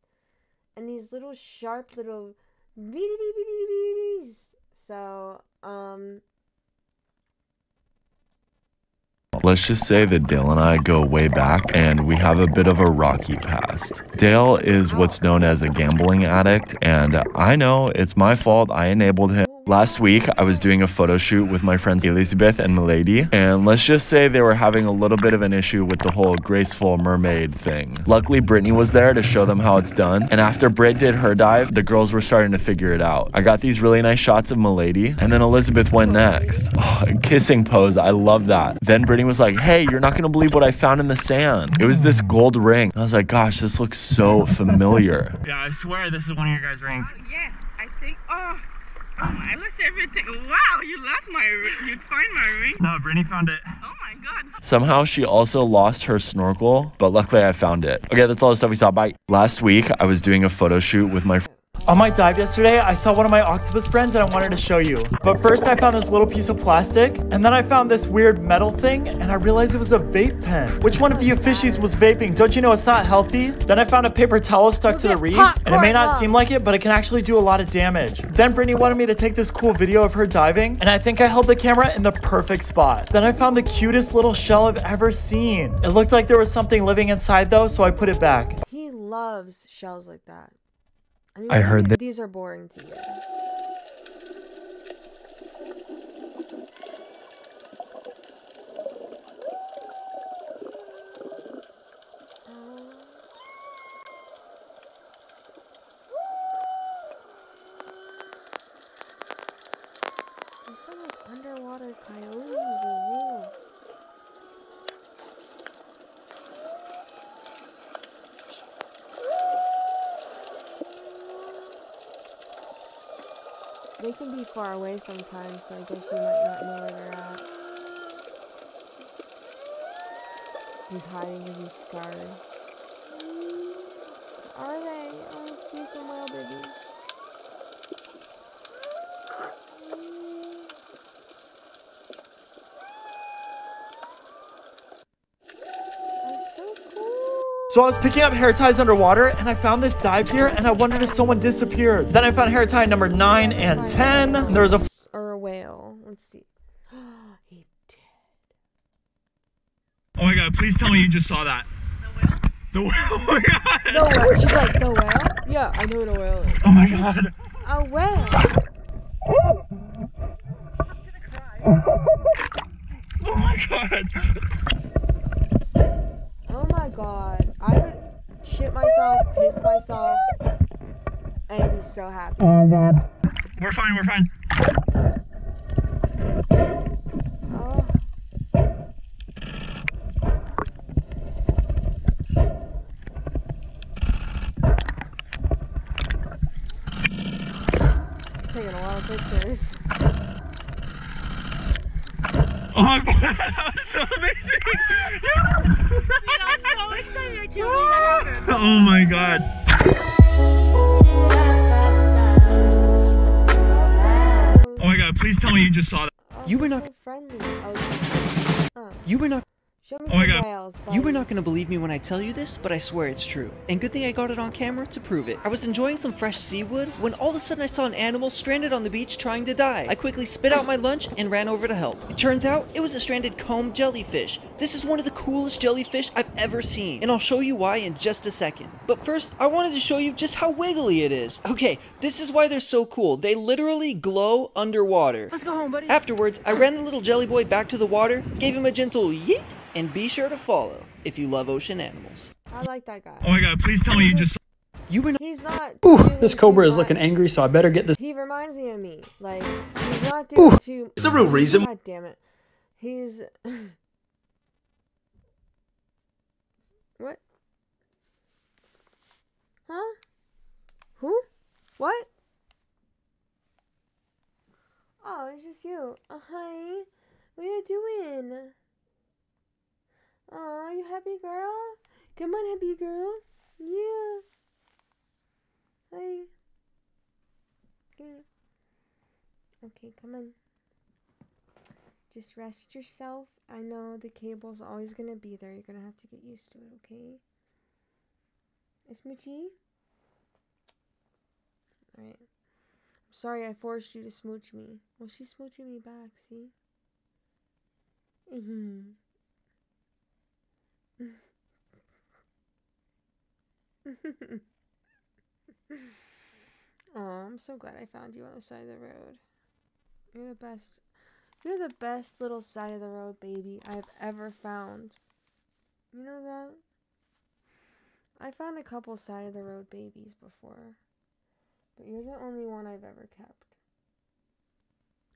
and these little sharp little beady beady beadies. So, um. Let's just say that Dale and I go way back and we have a bit of a rocky past. Dale is what's known as a gambling addict, and I know it's my fault. I enabled him. Last week, I was doing a photo shoot with my friends Elizabeth and Milady, and let's just say they were having a little bit of an issue with the whole graceful mermaid thing. Luckily, Brittany was there to show them how it's done, and after Britt did her dive, the girls were starting to figure it out. I got these really nice shots of Milady, and then Elizabeth went next. Oh, kissing pose, I love that. Then Brittany was like, hey, you're not gonna believe what I found in the sand. It was this gold ring. And I was like, gosh, this looks so familiar. Yeah, I swear this is one of your guys' rings. Uh, yeah, I everything. Oh, oh, I lost everything. Wow, you lost my ring. You find my ring? No, Brittany found it. Oh my god. Somehow she also lost her snorkel, but luckily I found it. Okay, that's all the stuff we saw. Bye. Last week, I was doing a photo shoot with my on my dive yesterday, I saw one of my octopus friends and I wanted to show you. But first I found this little piece of plastic and then I found this weird metal thing and I realized it was a vape pen. Which one of you fishies was vaping? Don't you know it's not healthy? Then I found a paper towel stuck to the reef and it may not seem like it, but it can actually do a lot of damage. Then Brittany wanted me to take this cool video of her diving and I think I held the camera in the perfect spot. Then I found the cutest little shell I've ever seen. It looked like there was something living inside though, so I put it back. He loves shells like that. I, mean, I heard that these are boring to you. underwater coyotes or wolves. They can be far away sometimes, so I guess you might not know where they're at. He's hiding because he's scarred. Are they? I want to see some babies. So I was picking up hair ties underwater and I found this dive here and I wondered if someone disappeared. Then I found hair tie number 9 and 10. And there was a... Or a whale. Let's see. he did. Oh my god, please tell me you just saw that. The whale? The whale? Oh my god. The whale? She's like, the whale? Yeah, I know what a whale is. Oh my god. A whale. Oh my god. Oh my god. I would shit myself, piss myself, and be so happy. Oh god. We're fine, we're fine. Oh. He's taking a lot of pictures. Oh my god, that was so amazing! I'm so excited, I can't believe that happened. Oh my god. Oh my god, please tell me you just saw that. You were not so friendly. You were not Show me Oh my some God. whales. You were not gonna believe me when I tell you this, but I swear it's true. And good thing I got it on camera to prove it. I was enjoying some fresh seawood when all of a sudden I saw an animal stranded on the beach trying to die. I quickly spit out my lunch and ran over to help. It turns out it was a stranded comb jellyfish. This is one of the coolest jellyfish I've ever seen, and I'll show you why in just a second. But first, I wanted to show you just how wiggly it is. Okay, this is why they're so cool. They literally glow underwater. Let's go home, buddy. Afterwards, I ran the little jelly boy back to the water, gave him a gentle yeet, and be sure to follow if you love ocean animals. I like that guy. Oh my god, please tell me you just You were not He's not. Ooh, doing this too cobra is much. looking angry, so I better get this. He reminds me of me. Like he's not doing too. It's the real reason. God damn it. He's. what? Huh? Who? What? Oh, it's just you. Uh, hi. What are you doing? Oh, you happy girl? Come on, happy girl. Yeah. Hi. Here. Okay, come on. Just rest yourself. I know the cable's always gonna be there. You're gonna have to get used to it, okay? Smoochie? Alright. I'm sorry I forced you to smooch me. Well, she's smooching me back, see? Mm-hmm. oh, I'm so glad I found you on the side of the road. You're the best. You're the best little side of the road baby I've ever found. You know that? I found a couple side of the road babies before, but you're the only one I've ever kept.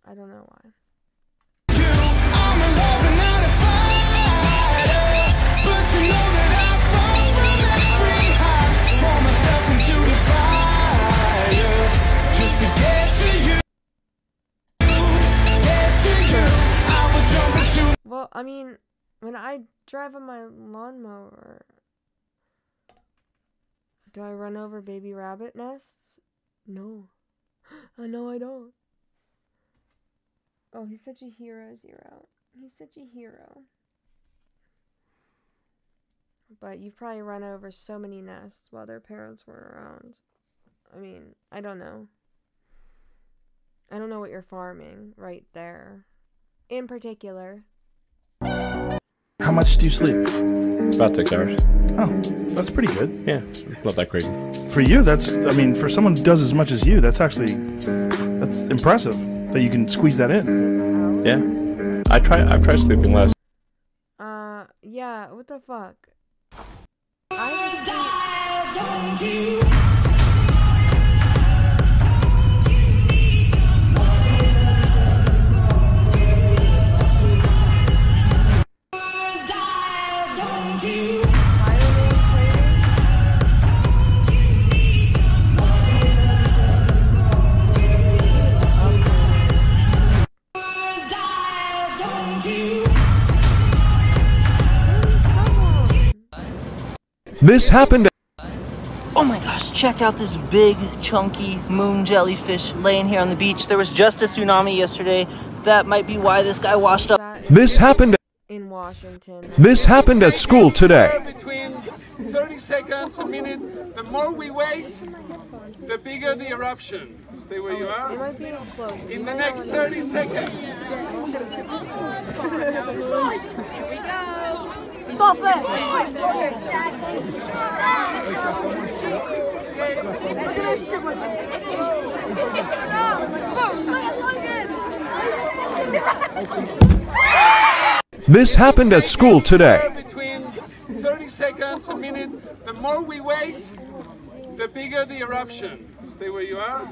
I don't know why. I mean, when I drive on my lawnmower, do I run over baby rabbit nests? No. Uh, I know I don't. Oh, he's such a hero, Zero. He's such a hero. But you've probably run over so many nests while their parents weren't around. I mean, I don't know. I don't know what you're farming right there. In particular. How much do you sleep? About six hours. Oh, that's pretty good. Yeah, not that crazy. For you, that's, I mean, for someone who does as much as you, that's actually, that's impressive that you can squeeze that in. Yeah. I try, I've tried sleeping less. Uh, yeah, what the fuck? This happened. Oh my gosh, check out this big, chunky moon jellyfish laying here on the beach. There was just a tsunami yesterday. That might be why this guy washed up. This happened. In Washington. This happened at school today. Between 30 seconds, a minute, the more we wait, the bigger the eruption. Stay where you are. It might be an explosion. In the next 30 seconds. Here we go. Stop it! This happened at school today. Between 30 seconds, a minute, the more we wait, the bigger the eruption. Stay where you are.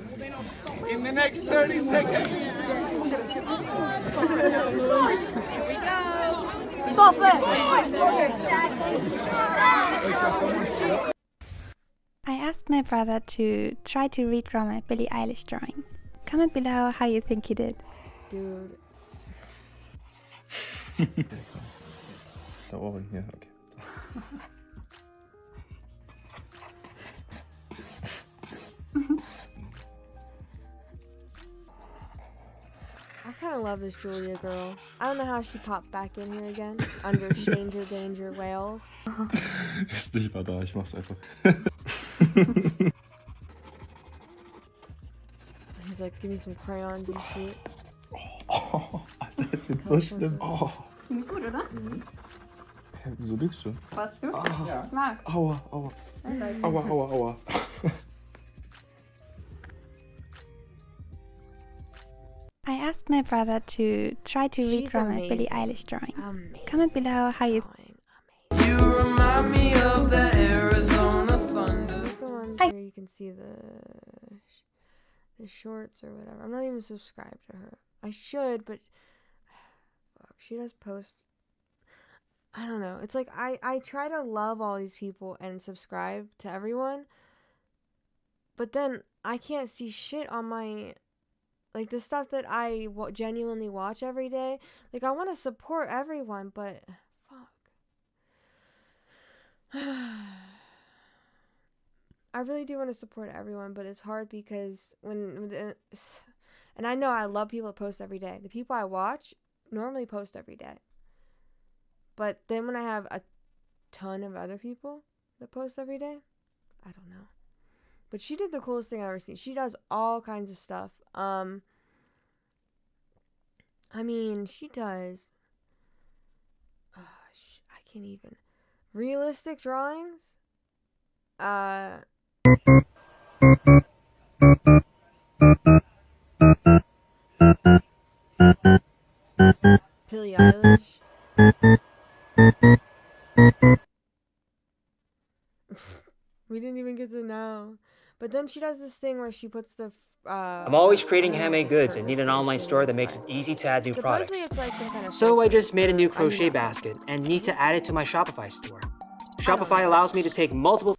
In the next 30 seconds. Here we go. Stop it! I asked my brother to try to redraw my Billie Eilish drawing. Comment below how you think he did. Dude. Da oben, ja, okay. kind of love this Julia girl. I don't know how she popped back in here again. Under Danger Danger Whales. Ist nicht mal da, ich mach's einfach. He's like, give me some crayons and shit. Oh, Alter, das wird so schlimm. Oh. Ziemlich gut, oder? Hä, wieso lügst du? Was du? Ah. Ja. Ich mag's. Aua, aua. I like it. Aua, aua, aua. Asked my brother to try to redraw my Billie. Eilish drawing. Comment below how you You remind me of the Arizona Thunder. There's the ones where you can see the the shorts or whatever. I'm not even subscribed to her. I should, but she does post. I don't know. It's like I I try to love all these people and subscribe to everyone, but then I can't see shit on my like the stuff that I genuinely watch every day. Like I want to support everyone, but fuck. I really do want to support everyone, but it's hard because when, and I know I love people that post every day. The people I watch normally post every day. But then when I have a ton of other people that post every day, I don't know. But she did the coolest thing I've ever seen. She does all kinds of stuff. Um I mean, she does oh, sh- I can't even realistic drawings. Uh then she does this thing where she puts the uh I'm always creating handmade goods and need an online store that makes it easy to add new Supposedly products. like kind of So I just made a new crochet basket and need to add it to my Shopify store. Shopify allows me to take multiple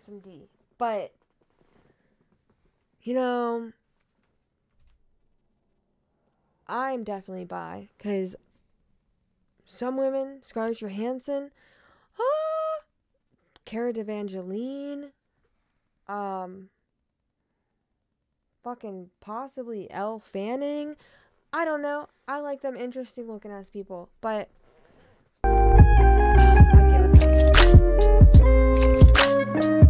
some D. But you know, I'm definitely bi because some women, Scarlett Johansson, ah, Cara Evangeline, um, fucking possibly Elle Fanning. I don't know. I like them interesting looking ass people, but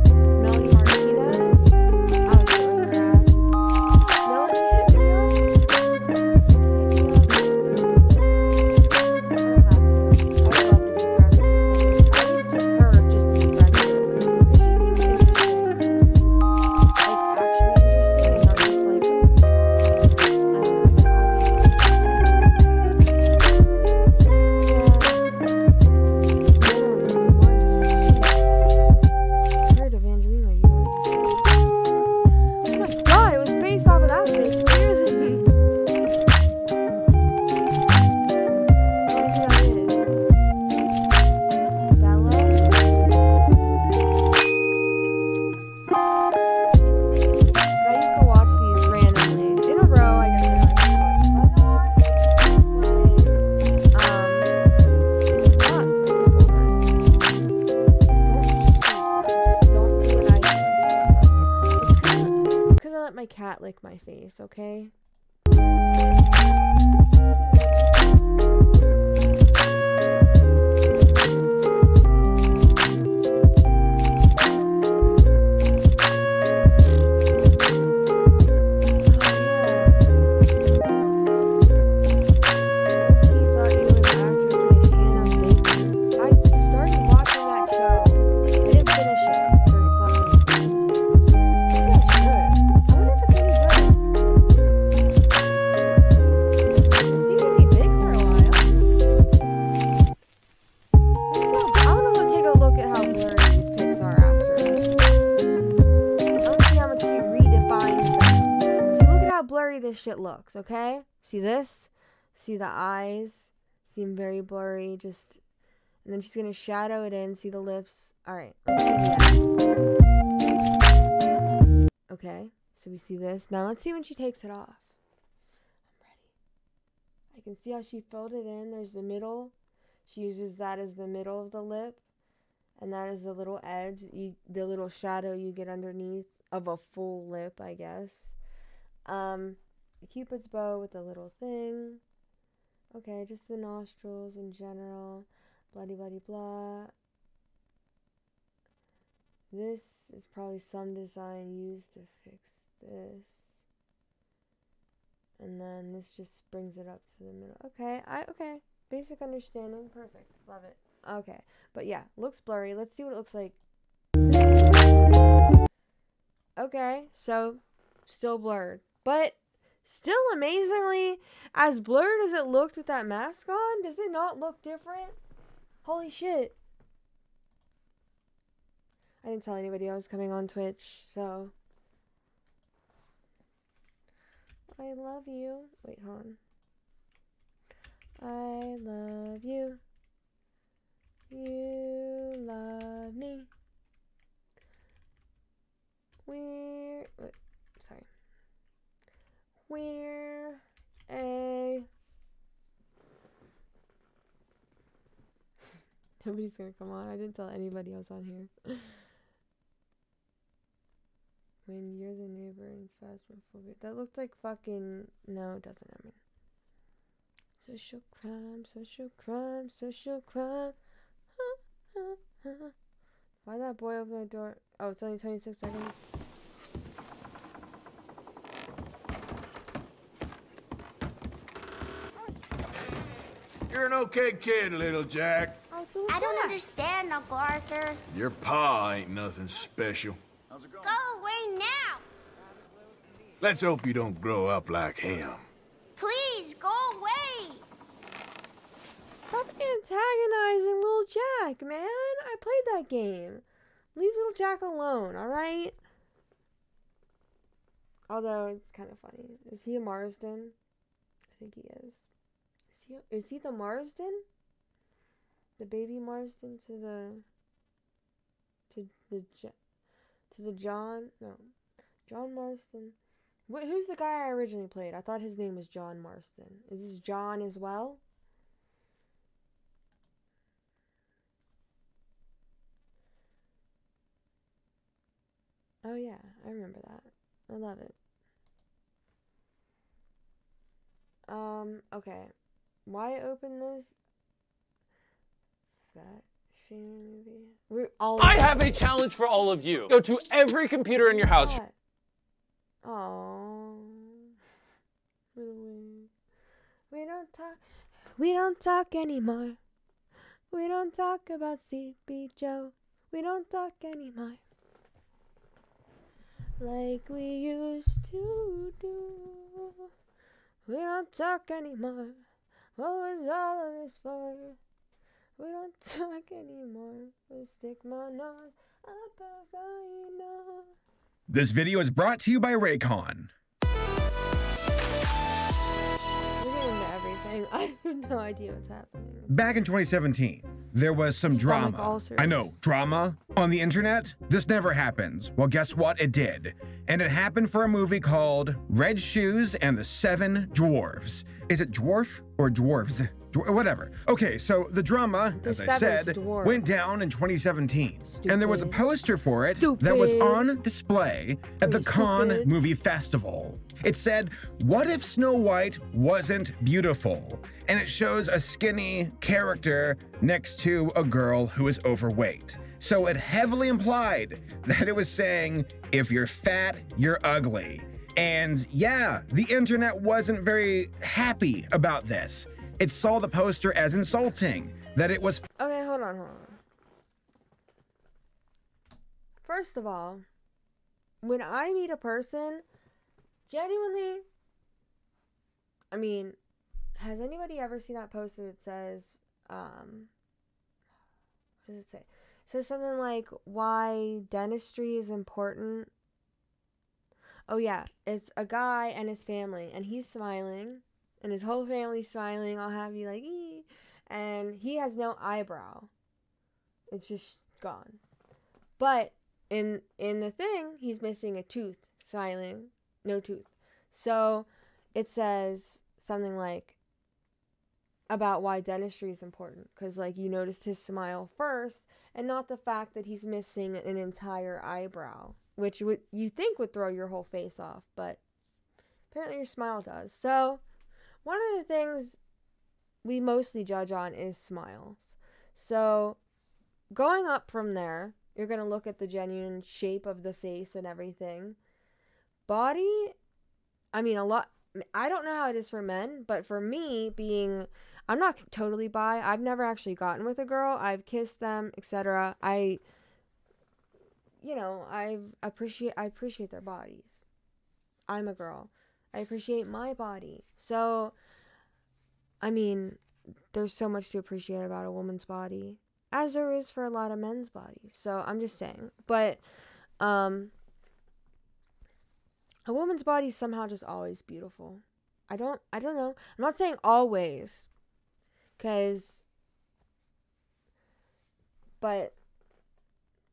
shit looks, okay? See this? See the eyes? Seem very blurry, just and then she's gonna shadow it in, see the lips. Alright. Okay, so we see this. Now let's see when she takes it off. I'm ready. I can see how she filled it in. There's the middle. She uses that as the middle of the lip. And that is the little edge, you, the little shadow you get underneath of a full lip, I guess. Um, the cupid's bow with the little thing. Okay, just the nostrils in general. Bloody, bloody, blah. This is probably some design used to fix this. And then this just brings it up to the middle. Okay, I okay. Basic understanding. Perfect. Love it. Okay. But yeah, looks blurry. Let's see what it looks like. Okay, so still blurred. But still amazingly as blurred as it looked with that mask on, does it not look different? Holy shit. I didn't tell anybody I was coming on Twitch, so I love you. Wait, hold on. I love you. You love me. We're. We're a Nobody's gonna come on. I didn't tell anybody else on here. when you're the neighbor in Phasmophobia. That looked like fucking no, it doesn't. I mean, social crime, social crime, social crime. Why that boy open the door? Oh, it's only 26 seconds. You're an okay kid, little Jack. I don't understand, Uncle Arthur. Your pa ain't nothing special. Go away now. Let's hope you don't grow up like him. Please, go away. Stop antagonizing little Jack, man. I played that game. Leave little Jack alone, alright? Although it's kind of funny. Is he a Marsden? I think he is. Is he the Marsden? the baby Marsden to the to the to the John no John Marsden. Wh- who's the guy I originally played? I thought his name was John Marston. Is this John as well? Oh yeah, I remember that. I love it. Um, okay. Why open this? Fat shaming movie. We're all I have a challenge for all of you. Go to every computer in your house. Oh. We don't talk. We don't talk anymore. We don't talk about CB Joe. We don't talk anymore. Like we used to do. We don't talk anymore. What was all of this for? We don't talk anymore. We stick my nose up your nose. This video is brought to you by Raycon. Into everything. I have no idea what's happening. Back in 2017, there was some Stomach drama. ulcers. I know, drama on the internet. This never happens. Well, guess what? It did. And it happened for a movie called Red Shoes and the Seven Dwarves. Is it dwarf or dwarves? Whatever. Okay, so the drama, The as I said, Dwarves. went down in 2017. And there was a poster for it that was on display at the Cannes. Movie Festival. It said, What if Snow White wasn't beautiful? And it shows a skinny character next to a girl who is overweight. So it heavily implied that it was saying, If you're fat, you're ugly. And yeah, the internet wasn't very happy about this. It saw the poster as insulting, that it was Okay, hold on, hold on. First of all, when I meet a person, genuinely, I mean, has anybody ever seen that post that says, um, what does it say? It says something like why dentistry is important. Oh yeah, it's a guy and his family, and he's smiling, and his whole family's smiling, all happy, like, ee, and he has no eyebrow. It's just gone. But in in the thing, he's missing a tooth, smiling, no tooth. So it says something like about why dentistry is important because like you noticed his smile first and not the fact that he's missing an entire eyebrow which would you think would throw your whole face off but apparently your smile does so one of the things we mostly judge on is smiles. So going up from there you're going to look at the genuine shape of the face and everything. Body i mean a lot i don't know how it is for men but for me being i'm not totally bi. I've never actually gotten with a girl. I've kissed them etc i you know i appreciate i appreciate their bodies. I'm a girl i appreciate my body. So i mean there's so much to appreciate about a woman's body as there is for a lot of men's bodies. So i'm just saying. But um a woman's body is somehow just always beautiful. I don't i don't know. I'm not saying always because but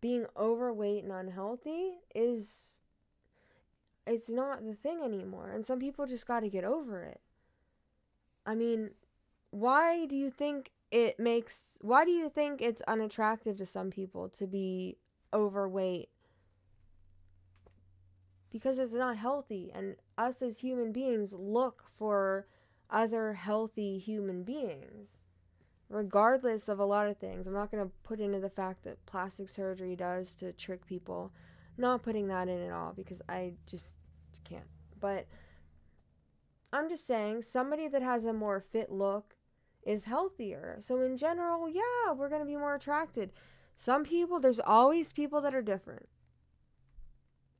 being overweight and unhealthy is it's not the thing anymore and some people just got to get over it. I mean why do you think it makes why do you think it's unattractive to some people to be overweight? Because it's not healthy and us as human beings look for other healthy human beings regardless of a lot of things. I'm not going to put into the fact that plastic surgery does to trick people not putting that in at all because i just can't but i'm just saying somebody that has a more fit look is healthier so in general yeah we're going to be more attracted some people there's always people that are different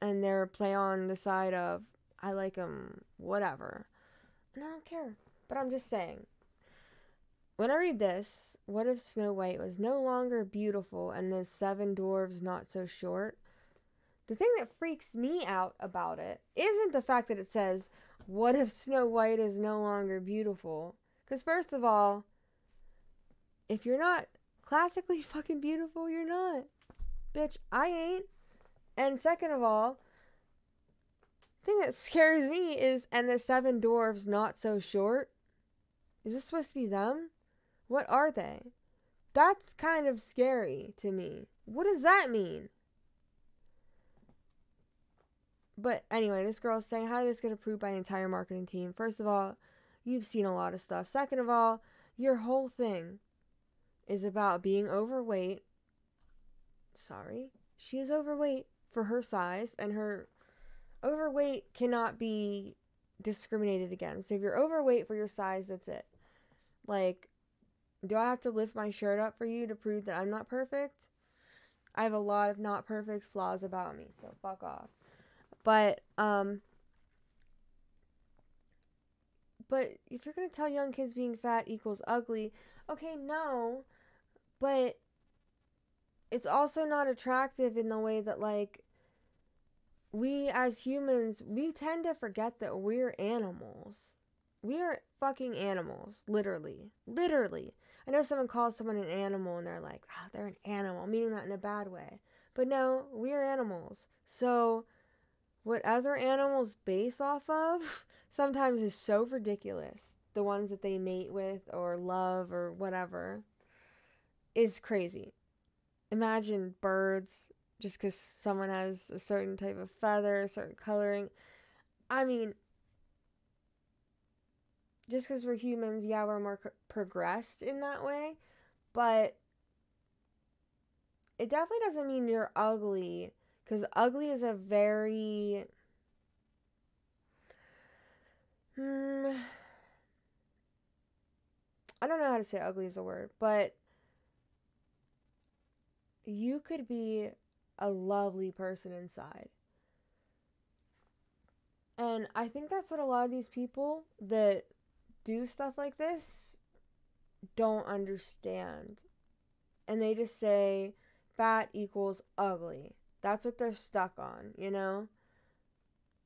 and they're play on the side of I like them, whatever. And I don't care. But I'm just saying. When I read this, what if Snow White was no longer beautiful and the seven dwarves not so short? The thing that freaks me out about it isn't the fact that it says, what if Snow White is no longer beautiful? Because, first of all, if you're not classically fucking beautiful, you're not. Bitch, I ain't. And second of all, the thing that scares me is and the seven dwarves not so short. Is this supposed to be them? What are they? That's kind of scary to me. What does that mean? But anyway, this girl's saying, How did this get approved by an entire marketing team? First of all, you've seen a lot of stuff. Second of all, your whole thing is about being overweight. Sorry. She is overweight for her size, and her overweight cannot be discriminated against. So if you're overweight for your size, that's it. Like, do I have to lift my shirt up for you to prove that I'm not perfect? I have a lot of not perfect flaws about me, so fuck off. But um but if you're going to tell young kids being fat equals ugly, okay, no. But it's also not attractive in the way that like we as humans, we tend to forget that we're animals. We are fucking animals, literally. Literally. I know someone calls someone an animal and they're like, oh, they're an animal, meaning that in a bad way. But no, we are animals. So, what other animals base off of sometimes is so ridiculous. The ones that they mate with or love or whatever is crazy. Imagine birds just because someone has a certain type of feather, a certain coloring. I mean, just because we're humans, yeah, we're more progressed in that way, but it definitely doesn't mean you're ugly because ugly is a very hmm, I don't know how to say ugly is a word, but you could be a lovely person inside. And I think that's what a lot of these people that do stuff like this don't understand. And they just say fat equals ugly. That's what they're stuck on, you know?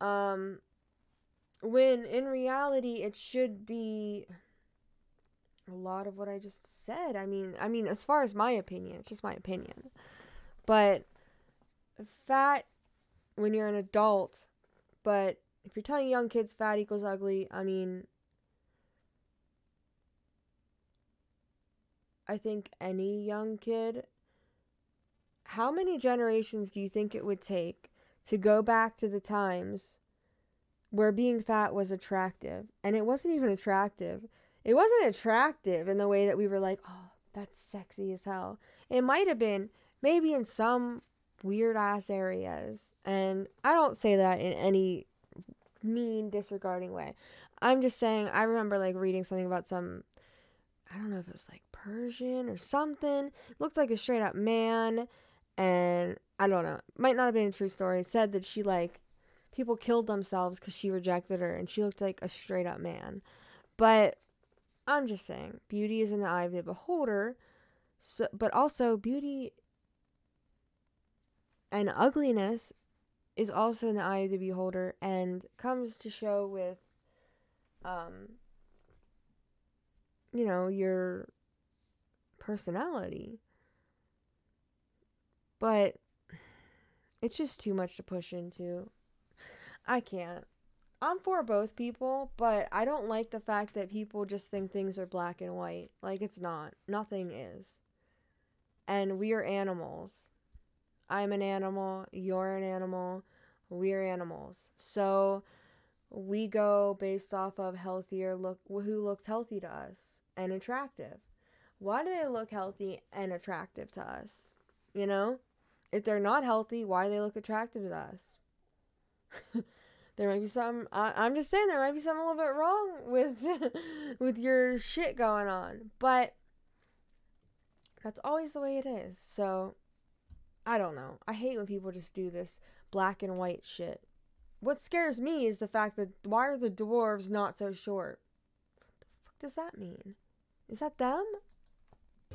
Um when in reality it should be a lot of what I just said. I mean, I mean as far as my opinion, it's just my opinion. But fat when you're an adult, but if you're telling young kids fat equals ugly, I mean, I think any young kid, how many generations do you think it would take to go back to the times where being fat was attractive? And it wasn't even attractive. It wasn't attractive in the way that we were like, oh, that's sexy as hell. It might have been maybe in some weird ass areas. And I don't say that in any mean, disregarding way. I'm just saying, I remember like reading something about some, I don't know if it was like Persian or something. Looked like a straight up man. And I don't know, might not have been a true story. Said that she like, people killed themselves because she rejected her and she looked like a straight up man. But I'm just saying, beauty is in the eye of the beholder. So, but also beauty and ugliness is also in the eye of the beholder and comes to show with um you know your personality but it's just too much to push into i can't i'm for both people but i don't like the fact that people just think things are black and white like it's not nothing is and we are animals I'm an animal, you're an animal, we're animals. So we go based off of healthier look who looks healthy to us and attractive. Why do they look healthy and attractive to us? You know? If they're not healthy, why do they look attractive to us? there might be some I, am just saying there might be something a little bit wrong with with your shit going on. But that's always the way it is. So I don't know. I hate when people just do this black and white shit. What scares me is the fact that why are the dwarves not so short? What the fuck does that mean? Is that them?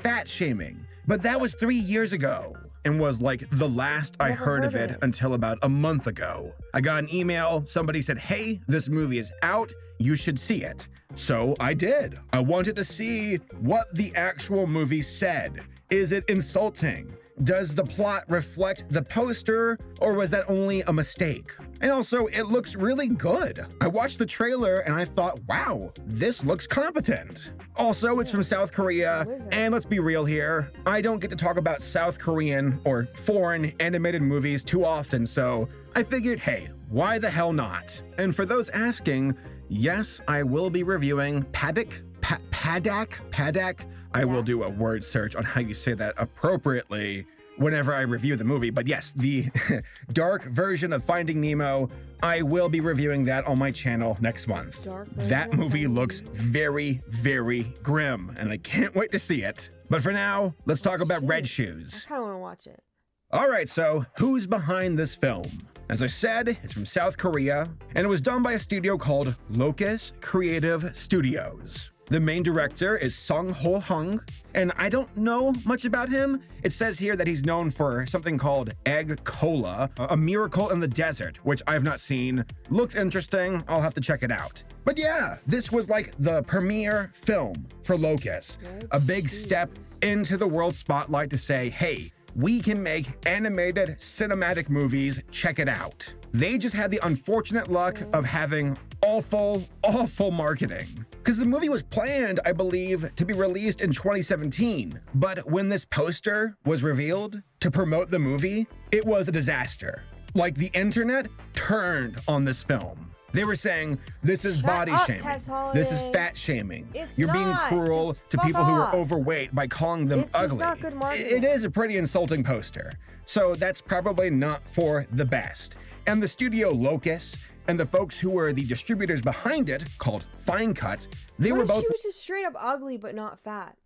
Fat shaming. But that was three years ago and was like the last I heard, heard of it, it until about a month ago. I got an email. Somebody said, Hey, this movie is out. You should see it. So I did. I wanted to see what the actual movie said. Is it insulting? Does the plot reflect the poster, or was that only a mistake? And also, it looks really good. I watched the trailer and I thought, wow, this looks competent. Also, it's from South Korea, and let's be real here, I don't get to talk about South Korean or foreign animated movies too often, so I figured, hey, why the hell not? And for those asking, yes, I will be reviewing Padak, pa- Padak, Padak. I will do a word search on how you say that appropriately whenever I review the movie. But yes, the dark version of Finding Nemo, I will be reviewing that on my channel next month. That movie looks very, very grim, and I can't wait to see it. But for now, let's talk about Red Shoes. I kind of want to watch it. All right, so who's behind this film? As I said, it's from South Korea, and it was done by a studio called Locus Creative Studios. The main director is Sung Ho Hong, and I don't know much about him. It says here that he's known for something called Egg Cola, a miracle in the desert, which I've not seen. Looks interesting. I'll have to check it out. But yeah, this was like the premiere film for Locus, a big step into the world spotlight to say, hey, we can make animated cinematic movies. Check it out. They just had the unfortunate luck of having awful, awful marketing. Because the movie was planned, I believe, to be released in 2017. But when this poster was revealed to promote the movie, it was a disaster. Like the internet turned on this film. They were saying, this is Shut body up, shaming. This is fat shaming. It's You're being cruel Just to people who are overweight by calling them It's ugly. not good it is a pretty insulting poster. So that's probably not for the best. And the studio Locus and the folks who were the distributors behind it, called Fine Cut, they what were both she was just straight up ugly but not fat?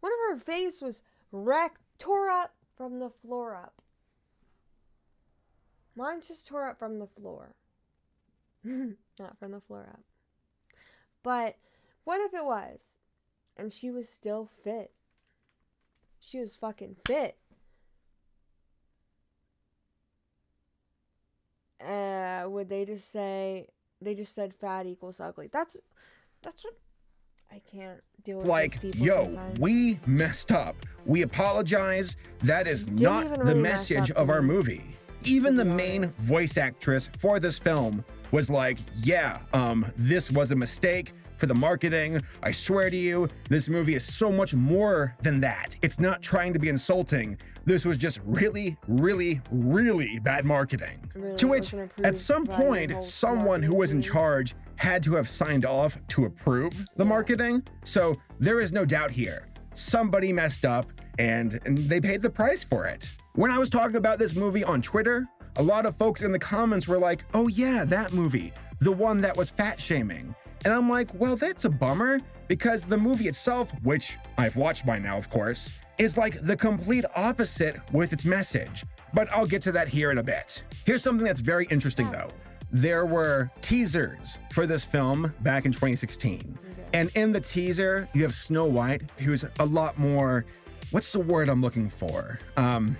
One of her face was wrecked, tore up from the floor up? Mine just tore up from the floor. not from the floor up. But what if it was? And she was still fit. She was fucking fit. Uh, would they just say they just said fat equals ugly? That's that's what I can't deal with. like, these people yo, sometimes. we messed up. We apologize. That is not even the message of our movie. Even the main voice actress for this film was like, yeah, um, this was a mistake for the marketing. I swear to you, this movie is so much more than that. It's not trying to be insulting. This was just really, really, really bad marketing. Really to which, at some point, someone who was in charge had to have signed off to approve the marketing. So there is no doubt here. Somebody messed up and, and they paid the price for it. When I was talking about this movie on Twitter, a lot of folks in the comments were like, oh yeah, that movie, the one that was fat shaming. And I'm like, well, that's a bummer because the movie itself, which I've watched by now, of course, is like the complete opposite with its message. But I'll get to that here in a bit. Here's something that's very interesting though. There were teasers for this film back in 2016. And in the teaser, you have Snow White, who's a lot more, what's the word I'm looking for? Um,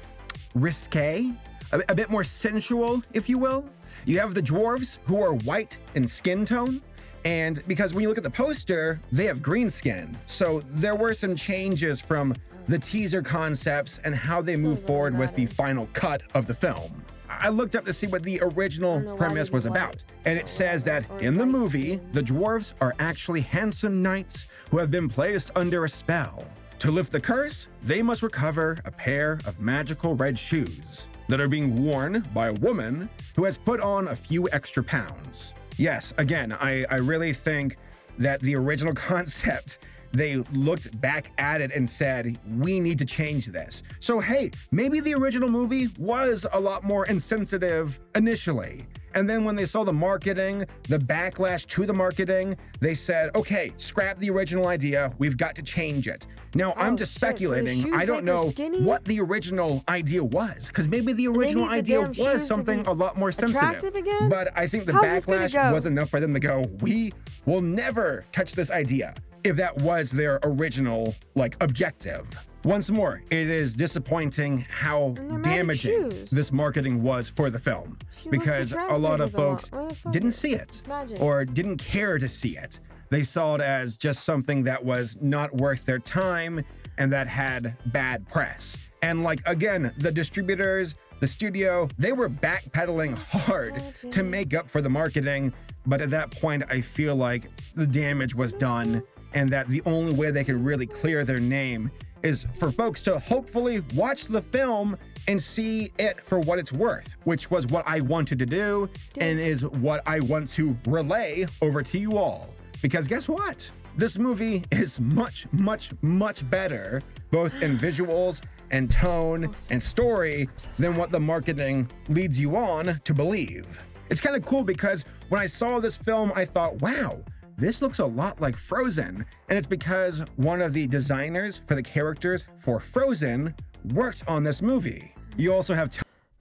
risque, a, a bit more sensual, if you will. You have the dwarves who are white in skin tone. And because when you look at the poster, they have green skin. So there were some changes from the teaser concepts and how they move forward with the final cut of the film. I looked up to see what the original premise was about, and it says that in the movie, the dwarves are actually handsome knights who have been placed under a spell. To lift the curse, they must recover a pair of magical red shoes that are being worn by a woman who has put on a few extra pounds. Yes, again, I, I really think that the original concept, they looked back at it and said, we need to change this. So, hey, maybe the original movie was a lot more insensitive initially. And then when they saw the marketing, the backlash to the marketing, they said, okay, scrap the original idea. We've got to change it. Now, I'm just shit, so speculating. I don't know skinny? what the original idea was, because maybe the original need the idea was something a lot more sensitive. again? But I think the How's backlash was enough for them to go, we will never touch this idea if that was their original like objective. Once more, it is disappointing how damaging this marketing was for the film. She because a lot of with them on. folks fuck didn't see it or didn't care to see it. They saw it as just something that was not worth their time and that had bad press. And like again, the distributors, the studio, they were backpedaling hard to make up for the marketing, but at that point I feel like the damage was done and that the only way they could really clear their name is for folks to hopefully watch the film and see it for what it's worth, which was what I wanted to do and is what I want to relay over to you all. Because guess what? This movie is much, much, much better, both in visuals and tone and story, than what the marketing leads you on to believe. It's kind of cool because when I saw this film, I thought, wow, this looks a lot like Frozen. And it's because one of the designers for the characters for Frozen worked on this movie. You also have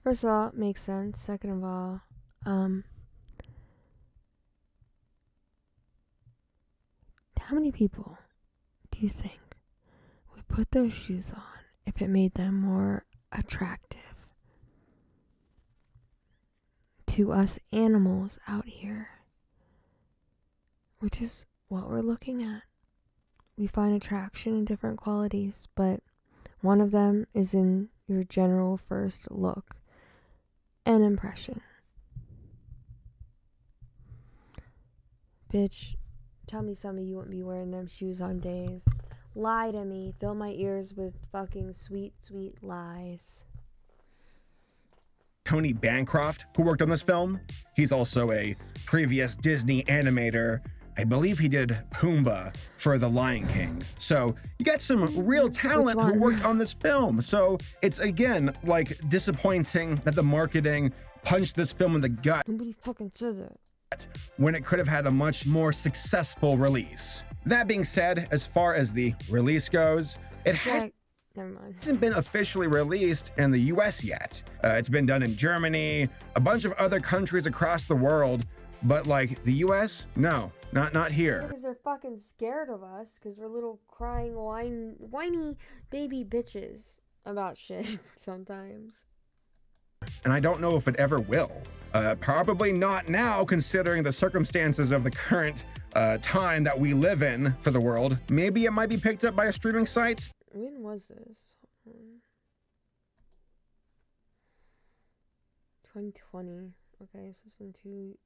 First of all, makes sense. Second of all, um, how many people do you think would put those shoes on if it made them more attractive to us animals out here? Which is what we're looking at. We find attraction in different qualities, but one of them is in your general first look and impression. Bitch, tell me some of you wouldn't be wearing them shoes on days. Lie to me. Fill my ears with fucking sweet, sweet lies. Tony Bancroft, who worked on this film. He's also a previous Disney animator. I believe he did Pumbaa for The Lion King. So you got some real talent who worked on this film. So it's again like disappointing that the marketing punched this film in the gut Nobody fucking says it. when it could have had a much more successful release. That being said, as far as the release goes, it has Never mind. hasn't been officially released in the US yet. Uh, it's been done in Germany, a bunch of other countries across the world, but like the US, no, not not here. Because they're fucking scared of us because we're little crying, whine, whiny baby bitches about shit sometimes. And I don't know if it ever will. Uh, probably not now, considering the circumstances of the current uh, time that we live in for the world. Maybe it might be picked up by a streaming site. When was this? Um, 2020. Okay, so it's been two.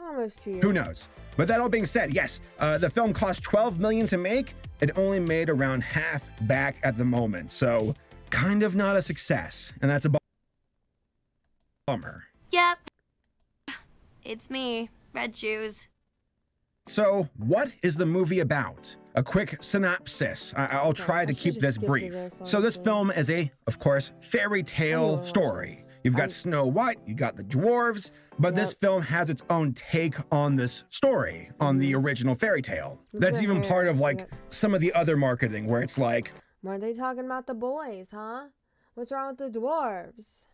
Almost two years. Who knows? But that all being said, yes, uh, the film cost 12 million to make. It only made around half back at the moment, so kind of not a success, and that's a bummer. Yep. It's me, Red Shoes. So, what is the movie about? A quick synopsis. I- I'll try to keep this brief. So, this film is a, of course, fairy tale story. You've got Snow White, you got the dwarves, but this film has its own take on this story, on the mm-hmm. original fairy tale. That's even part of like Yeah. some of the other marketing where it's like, Why are they talking about the boys, huh? What's wrong with the dwarves?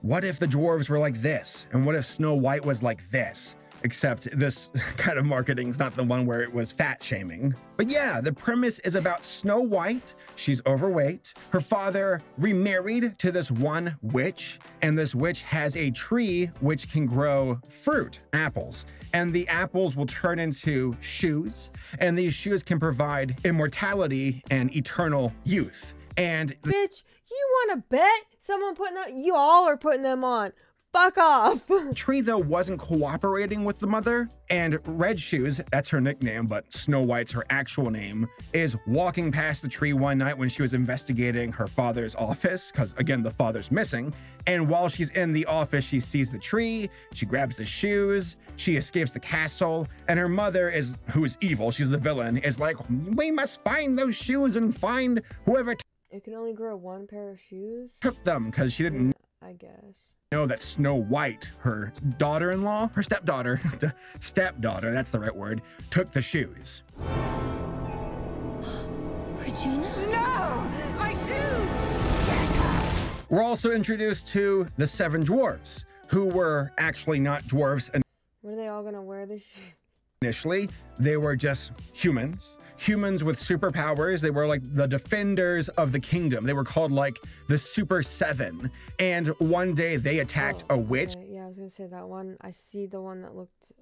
what if the dwarves were like this? And what if Snow White was like this? Except this kind of marketing is not the one where it was fat shaming. But yeah, the premise is about Snow White. She's overweight. Her father remarried to this one witch, and this witch has a tree which can grow fruit, apples. And the apples will turn into shoes, and these shoes can provide immortality and eternal youth. And Bitch, you want to bet someone putting that? You all are putting them on. Fuck off. Tree, though, wasn't cooperating with the mother, and Red Shoes, that's her nickname, but Snow White's her actual name, is walking past the tree one night when she was investigating her father's office, because again, the father's missing. And while she's in the office, she sees the tree, she grabs the shoes, she escapes the castle, and her mother is, who is evil, she's the villain, is like, We must find those shoes and find whoever It can only grow one pair of shoes. took them, because she didn't I guess. Know that Snow White, her daughter-in-law, her stepdaughter, stepdaughter, that's the right word, took the shoes. Regina? No! My shoes! We're also introduced to the seven dwarves, who were actually not dwarves And- Were they all gonna wear the shoes? Initially. They were just humans, humans with superpowers. They were like the defenders of the kingdom. They were called like the Super Seven. And one day they attacked oh, a witch Okay, yeah, I was gonna say that one. I see the one that looked.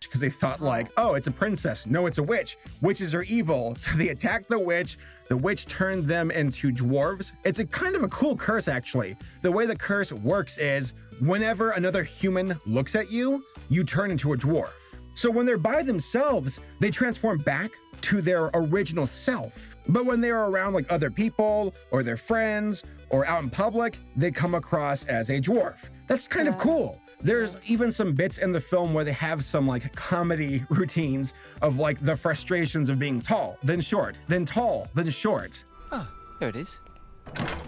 because they thought like, oh, it's a princess. No, it's a witch. Witches are evil. So they attacked the witch. The witch turned them into dwarves. It's a kind of a cool curse, actually. The way the curse works is whenever another human looks at you, you turn into a dwarf. So when they're by themselves, they transform back to their original self. But when they're around like other people or their friends or out in public, they come across as a dwarf. That's kind of cool. There's even some bits in the film where they have some like comedy routines of like the frustrations of being tall, then short, then tall, then short. Ah, there it is.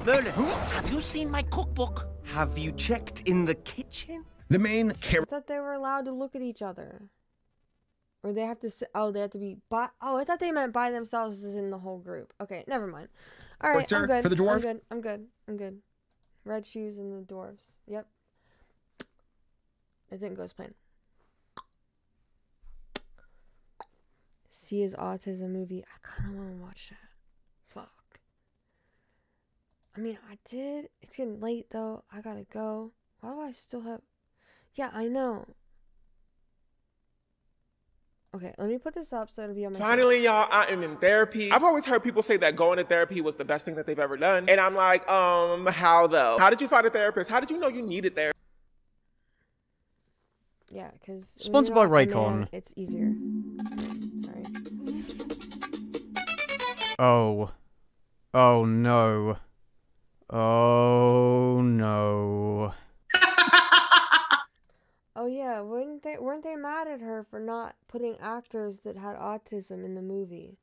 Merlin, have you seen my cookbook? Have you checked in the kitchen? The main character thought they were allowed to look at each other. Or they have to sit. Oh, they have to be by. Oh, I thought they meant by themselves as in the whole group. Okay, never mind. All right, I'm good. for the dwarf? I'm good. I'm good. I'm good. Red shoes and the dwarves. Yep. It didn't go as planned. Sia's autism movie. I kind of want to watch that. Fuck. I mean, I did. It's getting late though. I gotta go. Why do I still have? Yeah, I know. Okay, let me put this up so it'll be on my. Finally, y'all, I am in therapy. I've always heard people say that going to therapy was the best thing that they've ever done. And I'm like, um, how though? How did you find a therapist? How did you know you needed therapy? Yeah, because Sponsored by Raycon. It's easier. Sorry. Oh. Oh no. Oh no. Oh yeah, weren't they weren't they mad at her for not putting actors that had autism in the movie?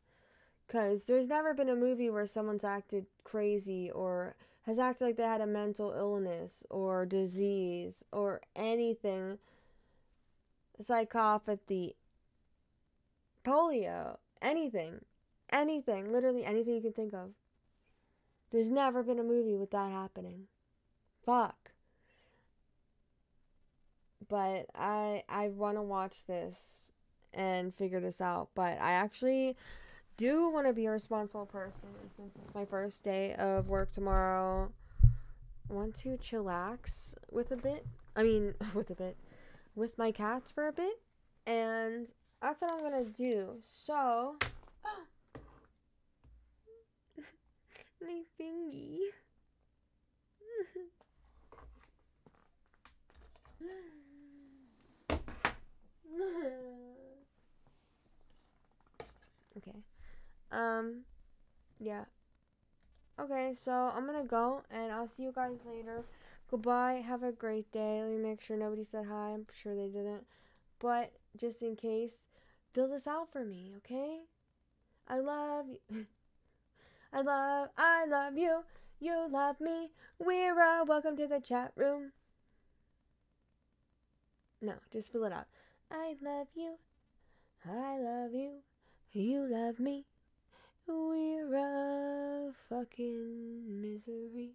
Cause there's never been a movie where someone's acted crazy or has acted like they had a mental illness or disease or anything. Psychopathy, polio, anything, anything, literally anything you can think of. There's never been a movie with that happening. Fuck but I I want to watch this and figure this out. But I actually do want to be a responsible person, and since it's my first day of work tomorrow, I want to chillax with a bit. I mean, with a bit, with my cats for a bit, and that's what I'm gonna do. So. my thingy. okay. Um, yeah. Okay, so I'm gonna go and I'll see you guys later. Goodbye. Have a great day. Let me make sure nobody said hi. I'm sure they didn't. But just in case, fill this out for me, okay? I love you. I love, I love you. You love me. We're uh, welcome to the chat room. No, just fill it out. I love you. I love you. You love me. We're a fucking misery.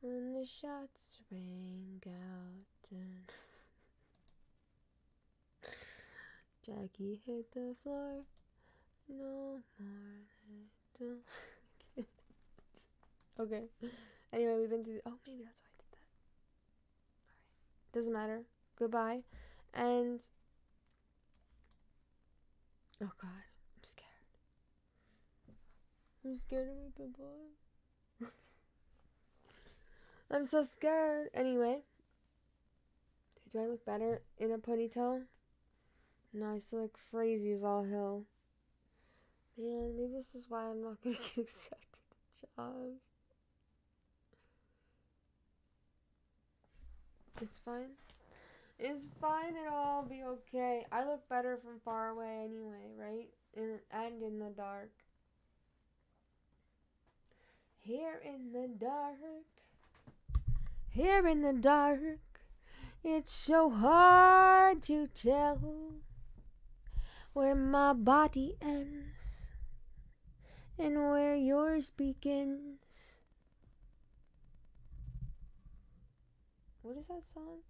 When the shots rang out and Jackie hit the floor. No more little. Okay. Anyway, we've been through. Oh, maybe that's why I did that. Alright. Doesn't matter. Goodbye. And. Oh god. I'm scared. I'm scared of my. I'm so scared. Anyway. Do I look better in a ponytail? No, I still look crazy as all hell. Man, maybe this is why I'm not gonna get accepted to jobs. It's fine. It's fine. It'll all be okay. I look better from far away anyway, right? In and in the dark. Here in the dark. Here in the dark. It's so hard to tell where my body ends and where yours begins. What is that song?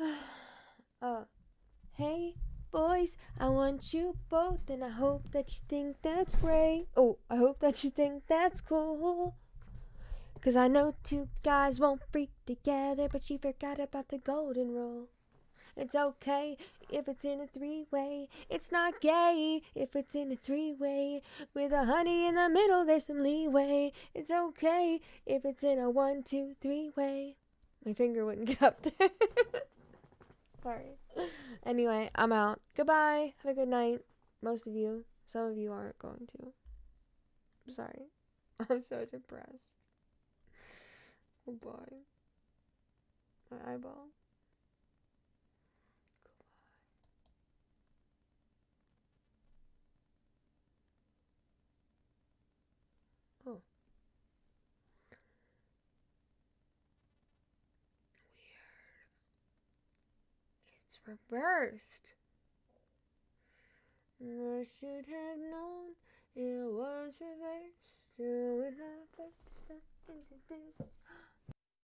oh, hey boys, I want you both, and I hope that you think that's great. Oh, I hope that you think that's cool. Cause I know two guys won't freak together, but she forgot about the golden rule. It's okay if it's in a three way. It's not gay if it's in a three way. With a honey in the middle, there's some leeway. It's okay if it's in a one, two, three way. My finger wouldn't get up there. Sorry. Anyway, I'm out. Goodbye. Have a good night. Most of you. Some of you aren't going to. Sorry. I'm so depressed. Oh, Goodbye. My eyeball. Reversed. I should have known it was reversed. So when I first stepped into this